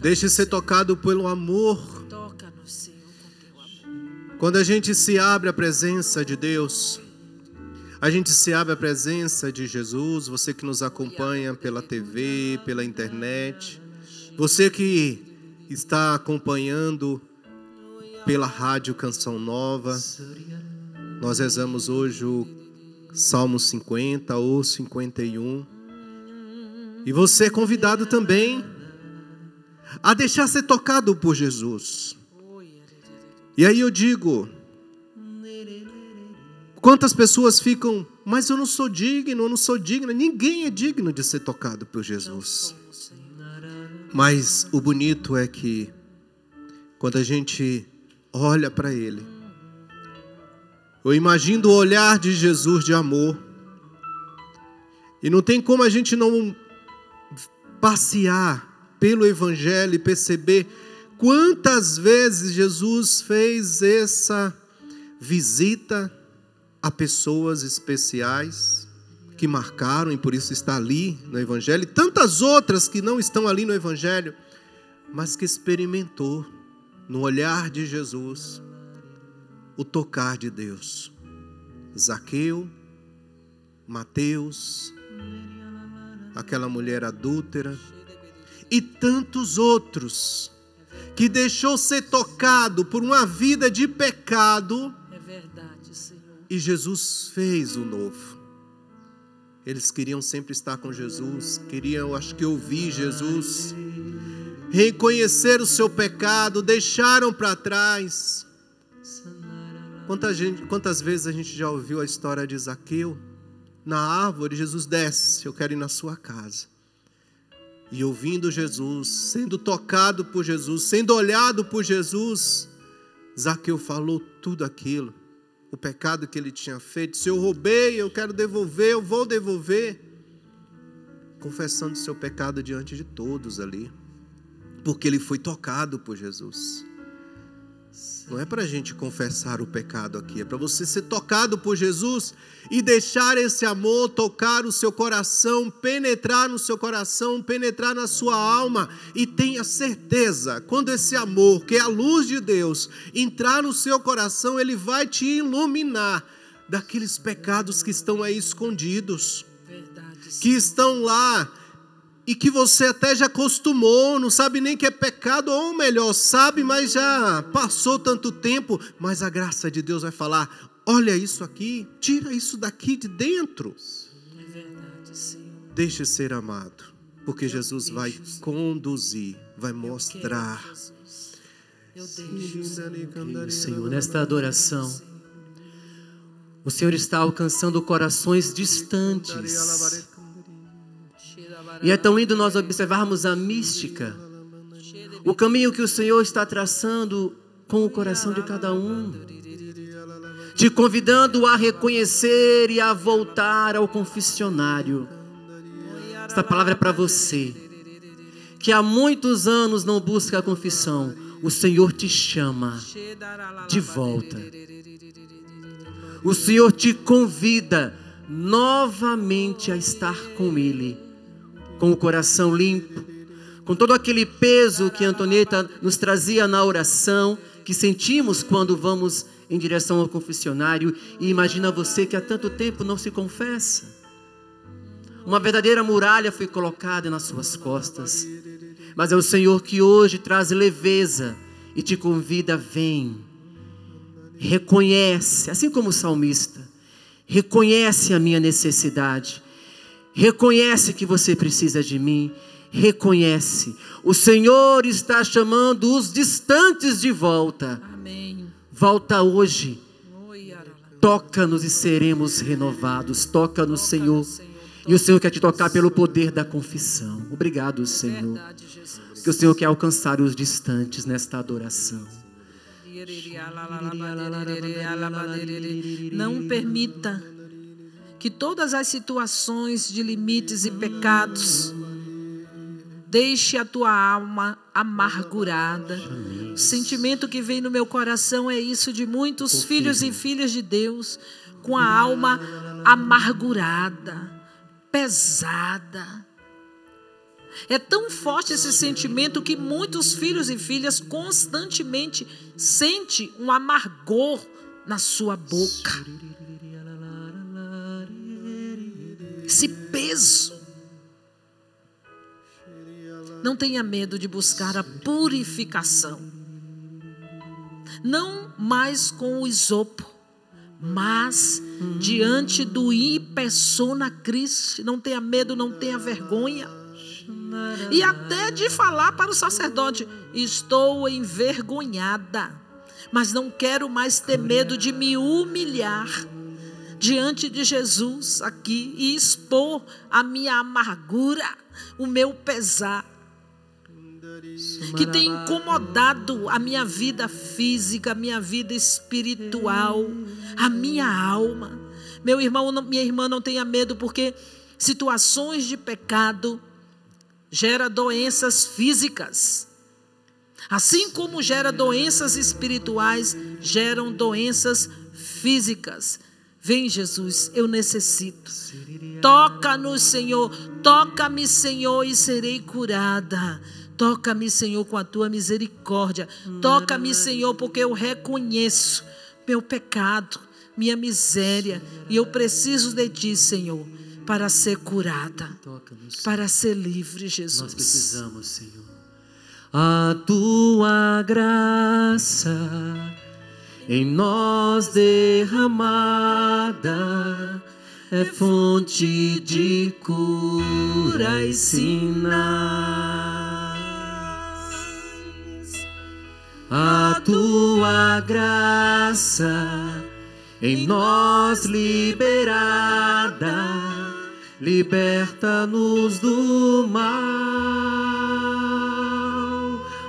Deixe ser tocado pelo amor. Quando a gente se abre à presença de Deus, a gente se abre à presença de Jesus, você que nos acompanha pela TV, pela internet, você que está acompanhando pela rádio Canção Nova. Nós rezamos hoje o Salmo 50 ou 51. E você é convidado também a deixar ser tocado por Jesus. E aí eu digo: quantas pessoas ficam, mas eu não sou digno, eu não sou digna. Ninguém é digno de ser tocado por Jesus. Mas o bonito é que, quando a gente olha para Ele, eu imagino o olhar de Jesus de amor. E não tem como a gente não passear pelo Evangelho e perceber quantas vezes Jesus fez essa visita a pessoas especiais que marcaram e por isso está ali no Evangelho, e tantas outras que não estão ali no Evangelho, mas que experimentou no olhar de Jesus o tocar de Deus. Zaqueu, Mateus, aquela mulher adúltera e tantos outros que deixou ser tocado por uma vida de pecado. É verdade, Senhor. E Jesus fez o novo. Eles queriam sempre estar com Jesus, queriam, acho que, ouvir Jesus, reconhecer o seu pecado, deixaram para trás Quantas, gente, quantas vezes a gente já ouviu a história de Zaqueu? Na árvore, Jesus desce, eu quero ir na sua casa. E ouvindo Jesus, sendo tocado por Jesus, sendo olhado por Jesus, Zaqueu falou tudo aquilo, o pecado que ele tinha feito. Se eu roubei, eu quero devolver, eu vou devolver. Confessando seu pecado diante de todos ali, porque ele foi tocado por Jesus. Não é para a gente confessar o pecado aqui, é para você ser tocado por Jesus e deixar esse amor tocar o seu coração, penetrar no seu coração, penetrar na sua alma. E tenha certeza, quando esse amor, que é a luz de Deus, entrar no seu coração, ele vai te iluminar daqueles pecados que estão aí escondidos, Verdade, que estão lá e que você até já acostumou, não sabe nem que é pecado, ou melhor, sabe, mas já passou tanto tempo, mas a graça de Deus vai falar: olha isso aqui, tira isso daqui de dentro. É verdade, Senhor. Deixe ser amado, porque Jesus vai conduzir, vai mostrar. Eu deixo, Senhor, nesta adoração, o Senhor está alcançando corações distantes. E é tão lindo nós observarmos a mística, o caminho que o Senhor está traçando com o coração de cada um, te convidando a reconhecer e a voltar ao confessionário. Esta palavra é para você, que há muitos anos não busca a confissão, o Senhor te chama de volta. O Senhor te convida novamente a estar com Ele com o coração limpo, com todo aquele peso que Antonieta nos trazia na oração, que sentimos quando vamos em direção ao confessionário, e imagina você que há tanto tempo não se confessa. Uma verdadeira muralha foi colocada nas suas costas, mas é o Senhor que hoje traz leveza e te convida, vem, reconhece, assim como o salmista, reconhece a minha necessidade Reconhece que você precisa de mim reconhece. O Senhor está chamando os distantes de volta. Amém. Volta hoje. Toca-nos e seremos renovados. Toca-nos, Senhor. Senhor. E o Senhor quer te tocar pelo poder da confissão. Obrigado, Senhor. Verdade. Que o Senhor quer alcançar os distantes nesta adoração. Não permita que todas as situações de limites e pecados deixe a tua alma amargurada. O sentimento que vem no meu coração é isso de muitos filhos e filhas de Deus com a alma amargurada, pesada. É tão forte esse sentimento que muitos filhos e filhas constantemente sentem um amargor na sua boca. Esse peso. Não tenha medo de buscar a purificação. Não mais com o isopo, mas diante do persona Christi. Não tenha medo, não tenha vergonha. E até de falar para o sacerdote: estou envergonhada, mas não quero mais ter medo de me humilhar diante de Jesus aqui e expor a minha amargura, o meu pesar, que tem incomodado a minha vida física, a minha vida espiritual, a minha alma. Meu irmão, minha irmã, não tenha medo, porque situações de pecado gera doenças físicas. Assim como gera doenças espirituais, geram doenças físicas. Vem, Jesus, eu necessito. Toca-nos, Senhor. Toca-me, Senhor, e serei curada. Toca-me, Senhor, com a tua misericórdia. Toca-me, Senhor, porque eu reconheço meu pecado, minha miséria, e eu preciso de ti, Senhor, para ser curada, para ser livre, Nós Jesus. precisamos, Senhor. A tua graça em nós derramada é fonte de cura e sinais. A tua graça em nós liberada, liberta-nos do mal.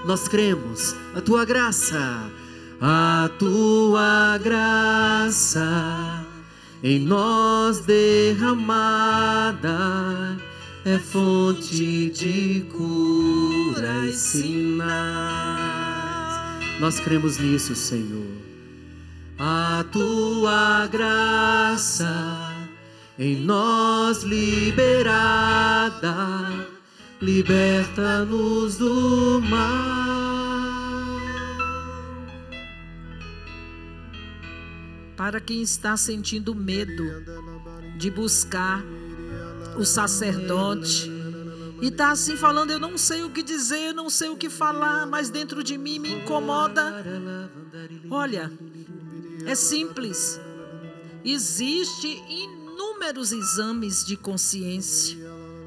Nós cremos a tua graça, a tua graça em nós derramada é fonte de cura e sinais. Nós cremos nisso, Senhor a tua graça em nós liberada, liberta-nos do mal. Para quem está sentindo medo de buscar o sacerdote e está assim falando, eu não sei o que dizer, eu não sei o que falar, mas dentro de mim me incomoda. Olha, é simples. Existe inúmeros exames de consciência.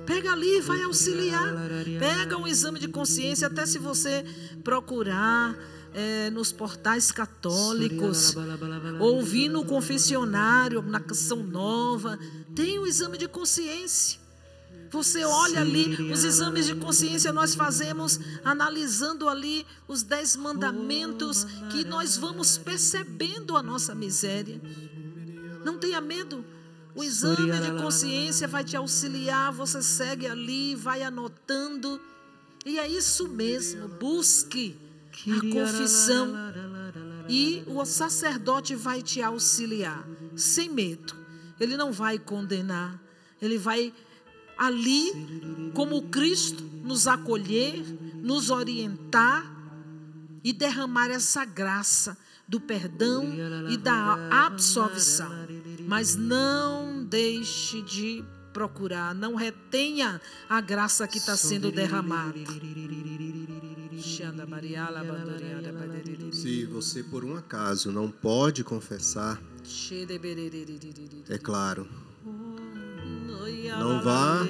Pega ali, vai auxiliar. Pega um exame de consciência, até se você procurar é, nos portais católicos, ouvir no confessionário, na canção nova, tem o exame de consciência. Você olha ali, os exames de consciência nós fazemos analisando ali os dez mandamentos que nós vamos percebendo a nossa miséria. Não tenha medo. O exame de consciência vai te auxiliar, você segue ali, vai anotando. E é isso mesmo, busque a confissão. E o sacerdote vai te auxiliar, sem medo. Ele não vai condenar, ele vai ali, como Cristo, nos acolher, nos orientar e derramar essa graça do perdão e da absolvição. Mas não deixe de procurar, não retenha a graça que está sendo derramada. Se você por um acaso não pode confessar, é claro, não vá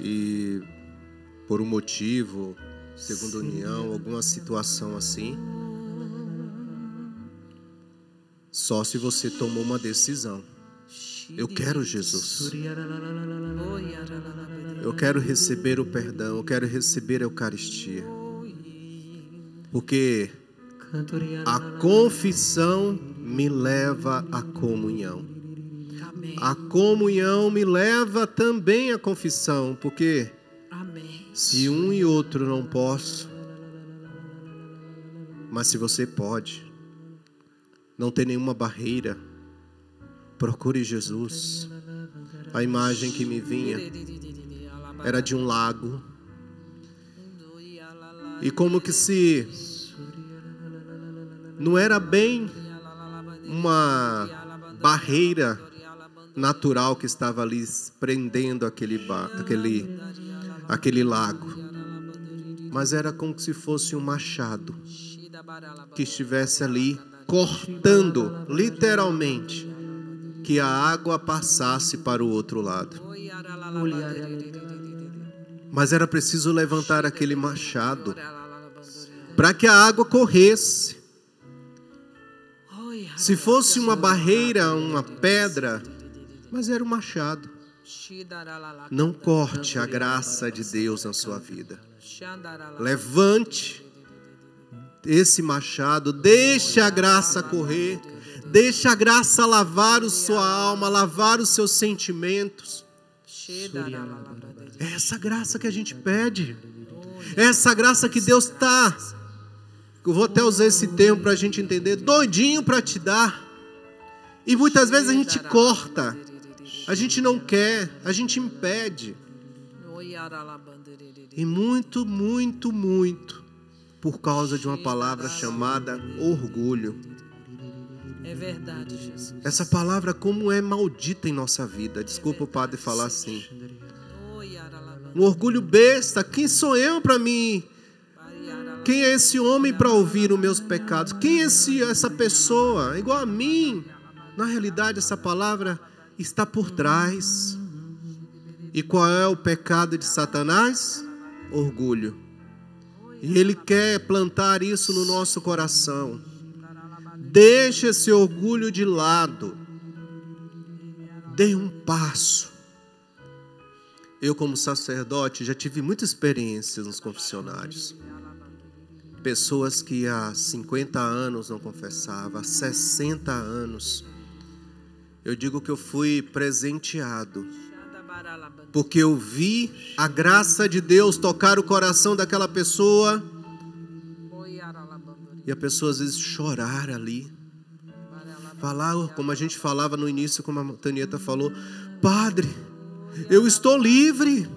e por um motivo, segundo união, alguma situação assim. Só se você tomou uma decisão. Eu quero Jesus. Eu quero receber o perdão, eu quero receber a Eucaristia. Porque a confissão me leva à comunhão. A comunhão me leva também à confissão, porque se um e outro não posso, mas se você pode, não tem nenhuma barreira, procure Jesus. A imagem que me vinha era de um lago. E como que se não era bem uma barreira natural que estava ali prendendo aquele, aquele, aquele lago, mas era como se fosse um machado que estivesse ali cortando, literalmente, que a água passasse para o outro lado. Mas era preciso levantar aquele machado para que a água corresse. Se fosse uma barreira, uma pedra, mas era um machado. Não corte a graça de Deus na sua vida. Levante esse machado, deixe a graça correr, deixe a graça lavar a sua alma, lavar os seus sentimentos. É essa graça que a gente pede. É essa graça que Deus está eu vou até usar esse termo para a gente entender, doidinho para te dar. E muitas vezes a gente corta, a gente não quer, a gente impede. E muito, muito, muito por causa de uma palavra chamada orgulho. É verdade, Jesus. Essa palavra, como é maldita em nossa vida. Desculpa o padre falar assim. Um orgulho besta. Quem sou eu para me quem é esse homem para ouvir os meus pecados? Quem é esse, essa pessoa? Igual a mim. Na realidade, essa palavra está por trás. E qual é o pecado de Satanás? Orgulho. E ele quer plantar isso no nosso coração. Deixe esse orgulho de lado. Dê um passo. Eu, como sacerdote, já tive muita experiência nos confessionários. Pessoas que há 50 anos não confessavam, há 60 anos. Eu digo que eu fui presenteado. Porque eu vi a graça de Deus tocar o coração daquela pessoa. E a pessoa às vezes chorar ali. Falar, como a gente falava no início, como a Tanieta falou: Padre, eu estou livre.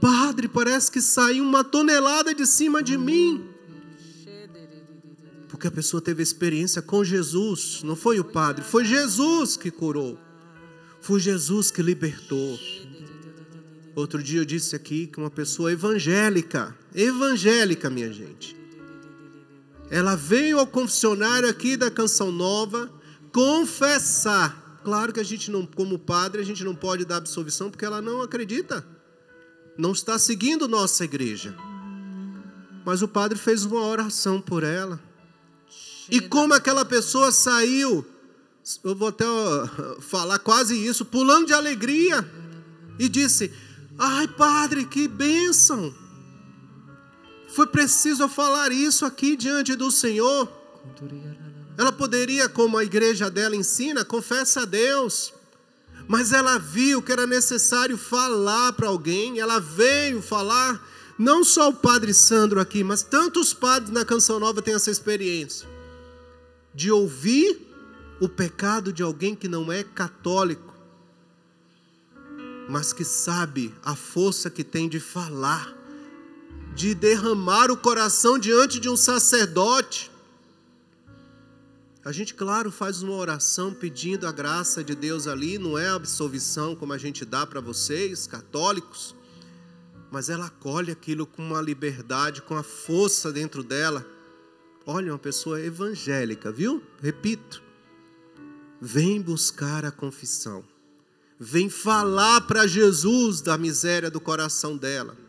Padre, parece que saiu uma tonelada de cima de mim. Porque a pessoa teve experiência com Jesus, não foi o padre, foi Jesus que curou. Foi Jesus que libertou. Outro dia eu disse aqui que uma pessoa evangélica, evangélica, minha gente. Ela veio ao confessionário aqui da Canção Nova confessar. Claro que a gente não, como padre, a gente não pode dar absolvição porque ela não acredita não está seguindo nossa igreja. Mas o padre fez uma oração por ela. E como aquela pessoa saiu, eu vou até falar quase isso, pulando de alegria, e disse: Ai, padre, que bênção! Foi preciso falar isso aqui diante do Senhor. Ela poderia, como a igreja dela ensina, confessa a Deus mas ela viu que era necessário falar para alguém, ela veio falar, não só o padre Sandro aqui, mas tantos padres na Canção Nova têm essa experiência, de ouvir o pecado de alguém que não é católico, mas que sabe a força que tem de falar, de derramar o coração diante de um sacerdote, a gente, claro, faz uma oração pedindo a graça de Deus ali, não é absolvição como a gente dá para vocês, católicos, mas ela acolhe aquilo com uma liberdade, com a força dentro dela. Olha, uma pessoa evangélica, viu? Repito, vem buscar a confissão, vem falar para Jesus da miséria do coração dela.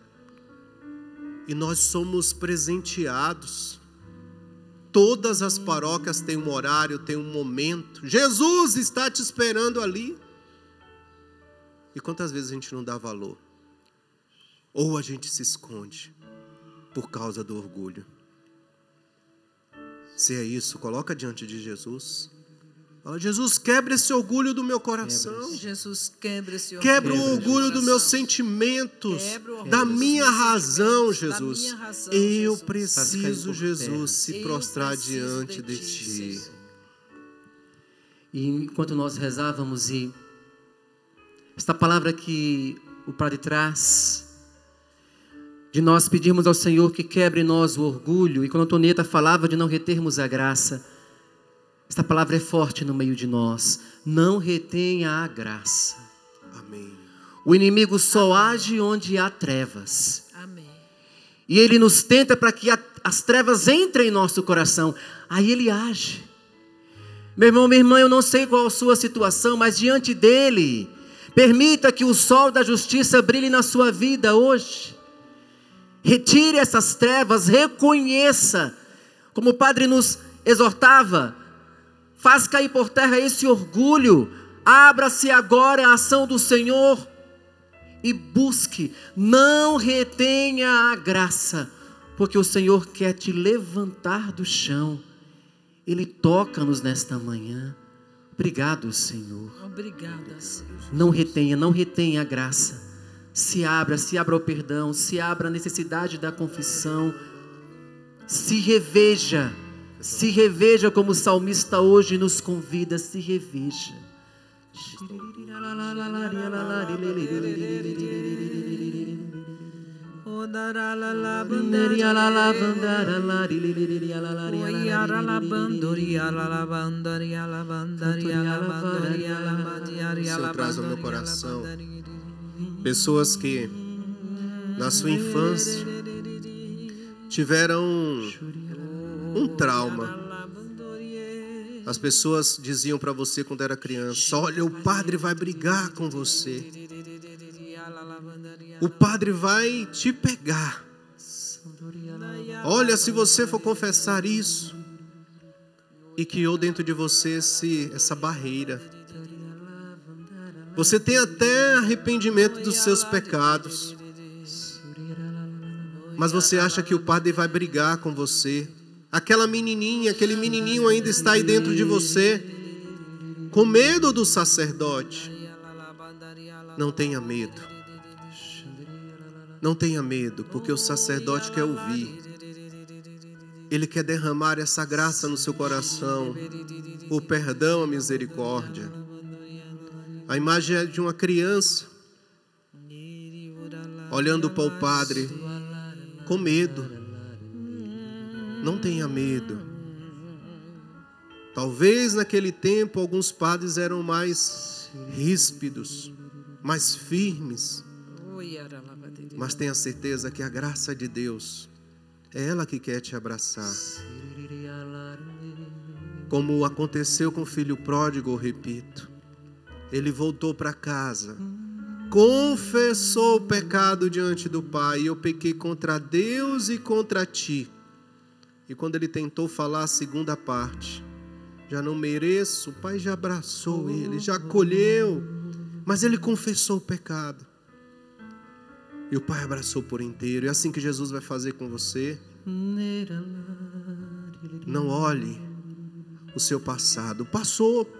E nós somos presenteados. Todas as paróquias têm um horário, têm um momento. Jesus está te esperando ali. E quantas vezes a gente não dá valor? Ou a gente se esconde por causa do orgulho. Se é isso, coloca diante de Jesus. Fala, Jesus, quebra esse orgulho do meu coração. Jesus, quebra esse orgulho. Quebra o do meu orgulho dos meus sentimentos, da minha razão, Jesus. Eu preciso, Jesus, se prostrar diante de ti. E enquanto nós rezávamos e esta palavra que o Padre traz, de nós pedirmos ao Senhor que quebre em nós o orgulho, e quando a Antonieta falava de não retermos a graça, esta palavra é forte no meio de nós. Não retenha a graça. Amém. O inimigo só age onde há trevas. Amém. E ele nos tenta para que a- as trevas entrem em nosso coração. Aí ele age. Meu irmão, minha irmã, eu não sei qual a sua situação, mas diante dele, permita que o sol da justiça brilhe na sua vida hoje. Retire essas trevas, reconheça, como o Padre nos exortava, faz cair por terra esse orgulho, abra-se agora a ação do Senhor e busque, não retenha a graça, porque o Senhor quer te levantar do chão. Ele toca-nos nesta manhã. Obrigado, Senhor. Obrigada, Senhor. Não retenha, não retenha a graça. Se abra, se abra ao perdão, se abra à necessidade da confissão. Se reveja, se reveja como o salmista hoje nos convida, se reveja. Senhor, traz ao meu coração pessoas que na sua infância tiveram um trauma. As pessoas diziam para você quando era criança: Olha, o padre vai brigar com você. O padre vai te pegar. Olha, se você for confessar isso, e criou dentro de você esse, essa barreira. Você tem até arrependimento dos seus pecados, mas você acha que o padre vai brigar com você. Aquela menininha, aquele menininho ainda está aí dentro de você, com medo do sacerdote. Não tenha medo. Não tenha medo, porque o sacerdote quer ouvir. Ele quer derramar essa graça no seu coração, o perdão, a misericórdia. A imagem é de uma criança olhando para o padre com medo. Não tenha medo. Talvez naquele tempo alguns padres eram mais ríspidos, mais firmes, mas tenha certeza que a graça de Deus é ela que quer te abraçar. Como aconteceu com o filho pródigo, eu repito. Ele voltou para casa, confessou o pecado diante do pai. Eu pequei contra Deus e contra ti. E quando ele tentou falar a segunda parte, já não mereço, o pai já abraçou ele, já acolheu, mas ele confessou o pecado. E o pai abraçou por inteiro. É assim que Jesus vai fazer com você. Não olhe o seu passado. Passou.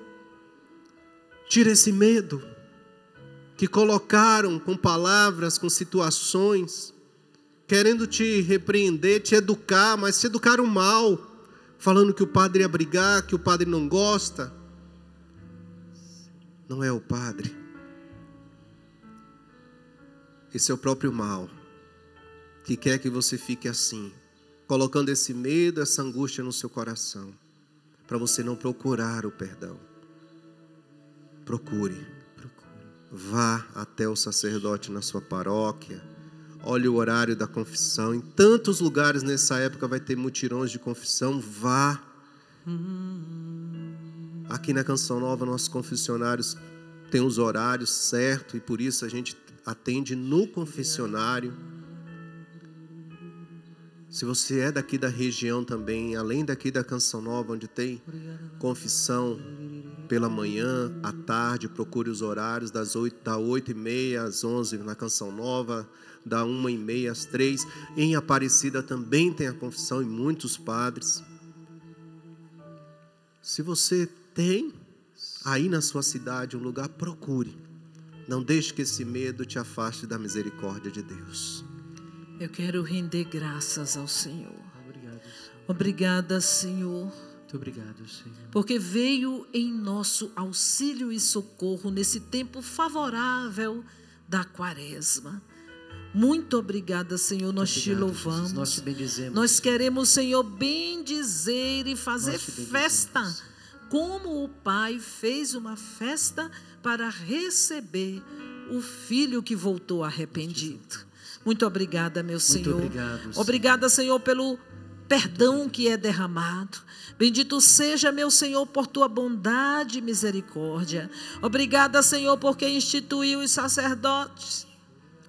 Tira esse medo que colocaram com palavras, com situações, querendo te repreender, te educar, mas te educaram mal, falando que o padre ia brigar, que o padre não gosta. Não é o padre. Esse é o próprio mal que quer que você fique assim, colocando esse medo, essa angústia no seu coração, para você não procurar o perdão. Procure. Vá até o sacerdote na sua paróquia. Olhe o horário da confissão. Em tantos lugares nessa época vai ter mutirões de confissão. Vá. Aqui na Canção Nova, nossos confessionários têm os horários certos e por isso a gente atende no confessionário. Se você é daqui da região também, além daqui da Canção Nova, onde tem confissão pela manhã, à tarde, procure os horários das 8, da 8 e meia às 11 na Canção Nova, da 1 e meia às 3. Em Aparecida também tem a confissão e muitos padres. Se você tem aí na sua cidade um lugar, procure. Não deixe que esse medo te afaste da misericórdia de Deus. Eu quero render graças ao Senhor. Obrigado, Senhor. Obrigada, Senhor, Muito obrigado, Senhor. porque veio em nosso auxílio e socorro nesse tempo favorável da quaresma. Muito obrigada, Senhor. Nós te Obrigado, Jesus. louvamos. Nós te bendizemos. Nós queremos, Senhor, bendizer e fazer te festa, como o Pai fez uma festa para receber o filho que voltou arrependido. Muito obrigada, meu Senhor. obrigado, Senhor. Obrigada, Senhor, pelo perdão que é derramado. Bendito seja, meu Senhor, por tua bondade e misericórdia. Obrigada, Senhor, porque instituiu os sacerdotes.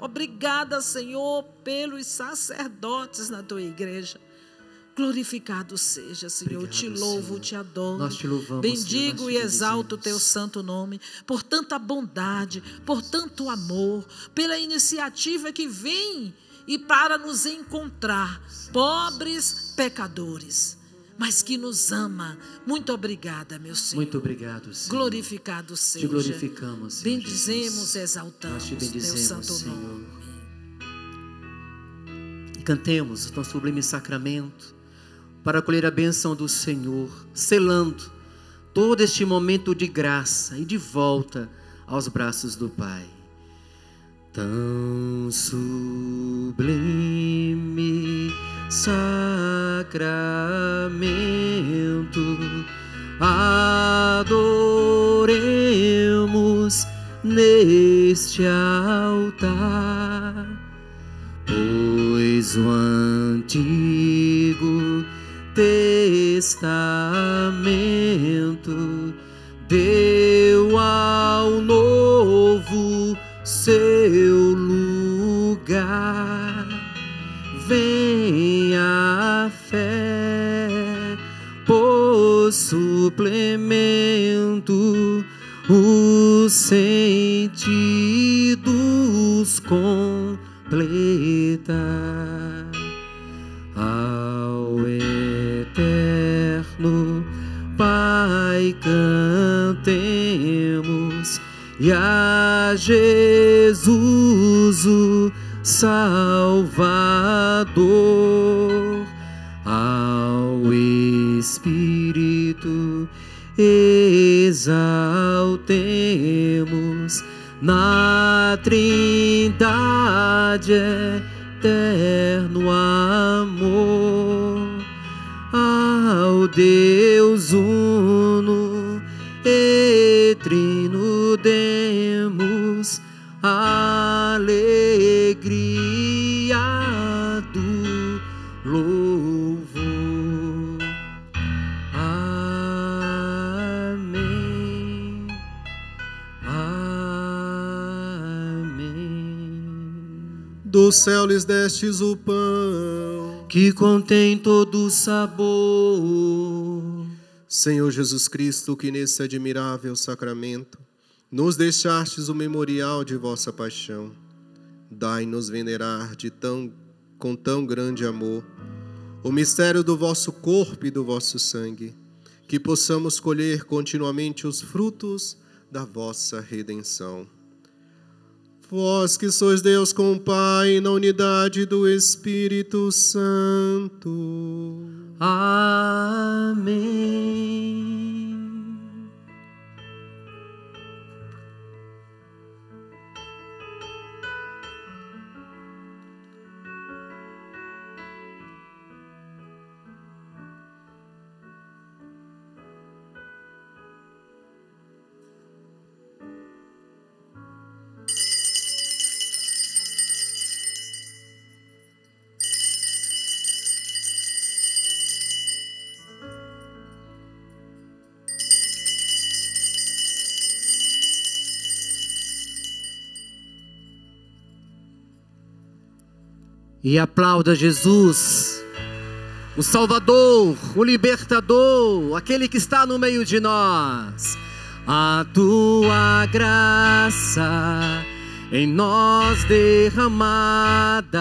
Obrigada, Senhor, pelos sacerdotes na tua igreja. Glorificado seja, Senhor. Obrigado, te louvo, Senhor. te adoro. Nós te louvamos, Bendigo Senhor, nós e te exalto o teu santo nome por tanta bondade, por tanto amor, pela iniciativa que vem e para nos encontrar, pobres pecadores, mas que nos ama. Muito obrigada, meu Senhor. Muito obrigado, Senhor. Glorificado seja. Te glorificamos, Senhor. Bendizemos, Jesus. exaltamos Nós te teu bendizemos, santo Senhor. nome. E cantemos o tão sublime sacramento para acolher a bênção do Senhor, selando todo este momento de graça e de volta aos braços do Pai. Tão sublime sacramento, adoremos neste altar pois o antigo testamento deu ao novo seu lugar. Vem suplemento, os sentidos completa ao eterno Pai cantemos. E a Jesus o Salvador exaltemos na Trindade eterno amor ao Deus Do céu lhes destes o pão. Que contém todo o sabor. Senhor Jesus Cristo, que nesse admirável sacramento nos deixastes o memorial de vossa paixão, dai-nos venerar de tão, com tão grande amor o mistério do vosso corpo e do vosso sangue, que possamos colher continuamente os frutos da vossa redenção. Vós que sois Deus com o Pai, na unidade do Espírito Santo. Amém. E aplauda Jesus o Salvador, o Libertador, aquele que está no meio de nós. A tua graça em nós derramada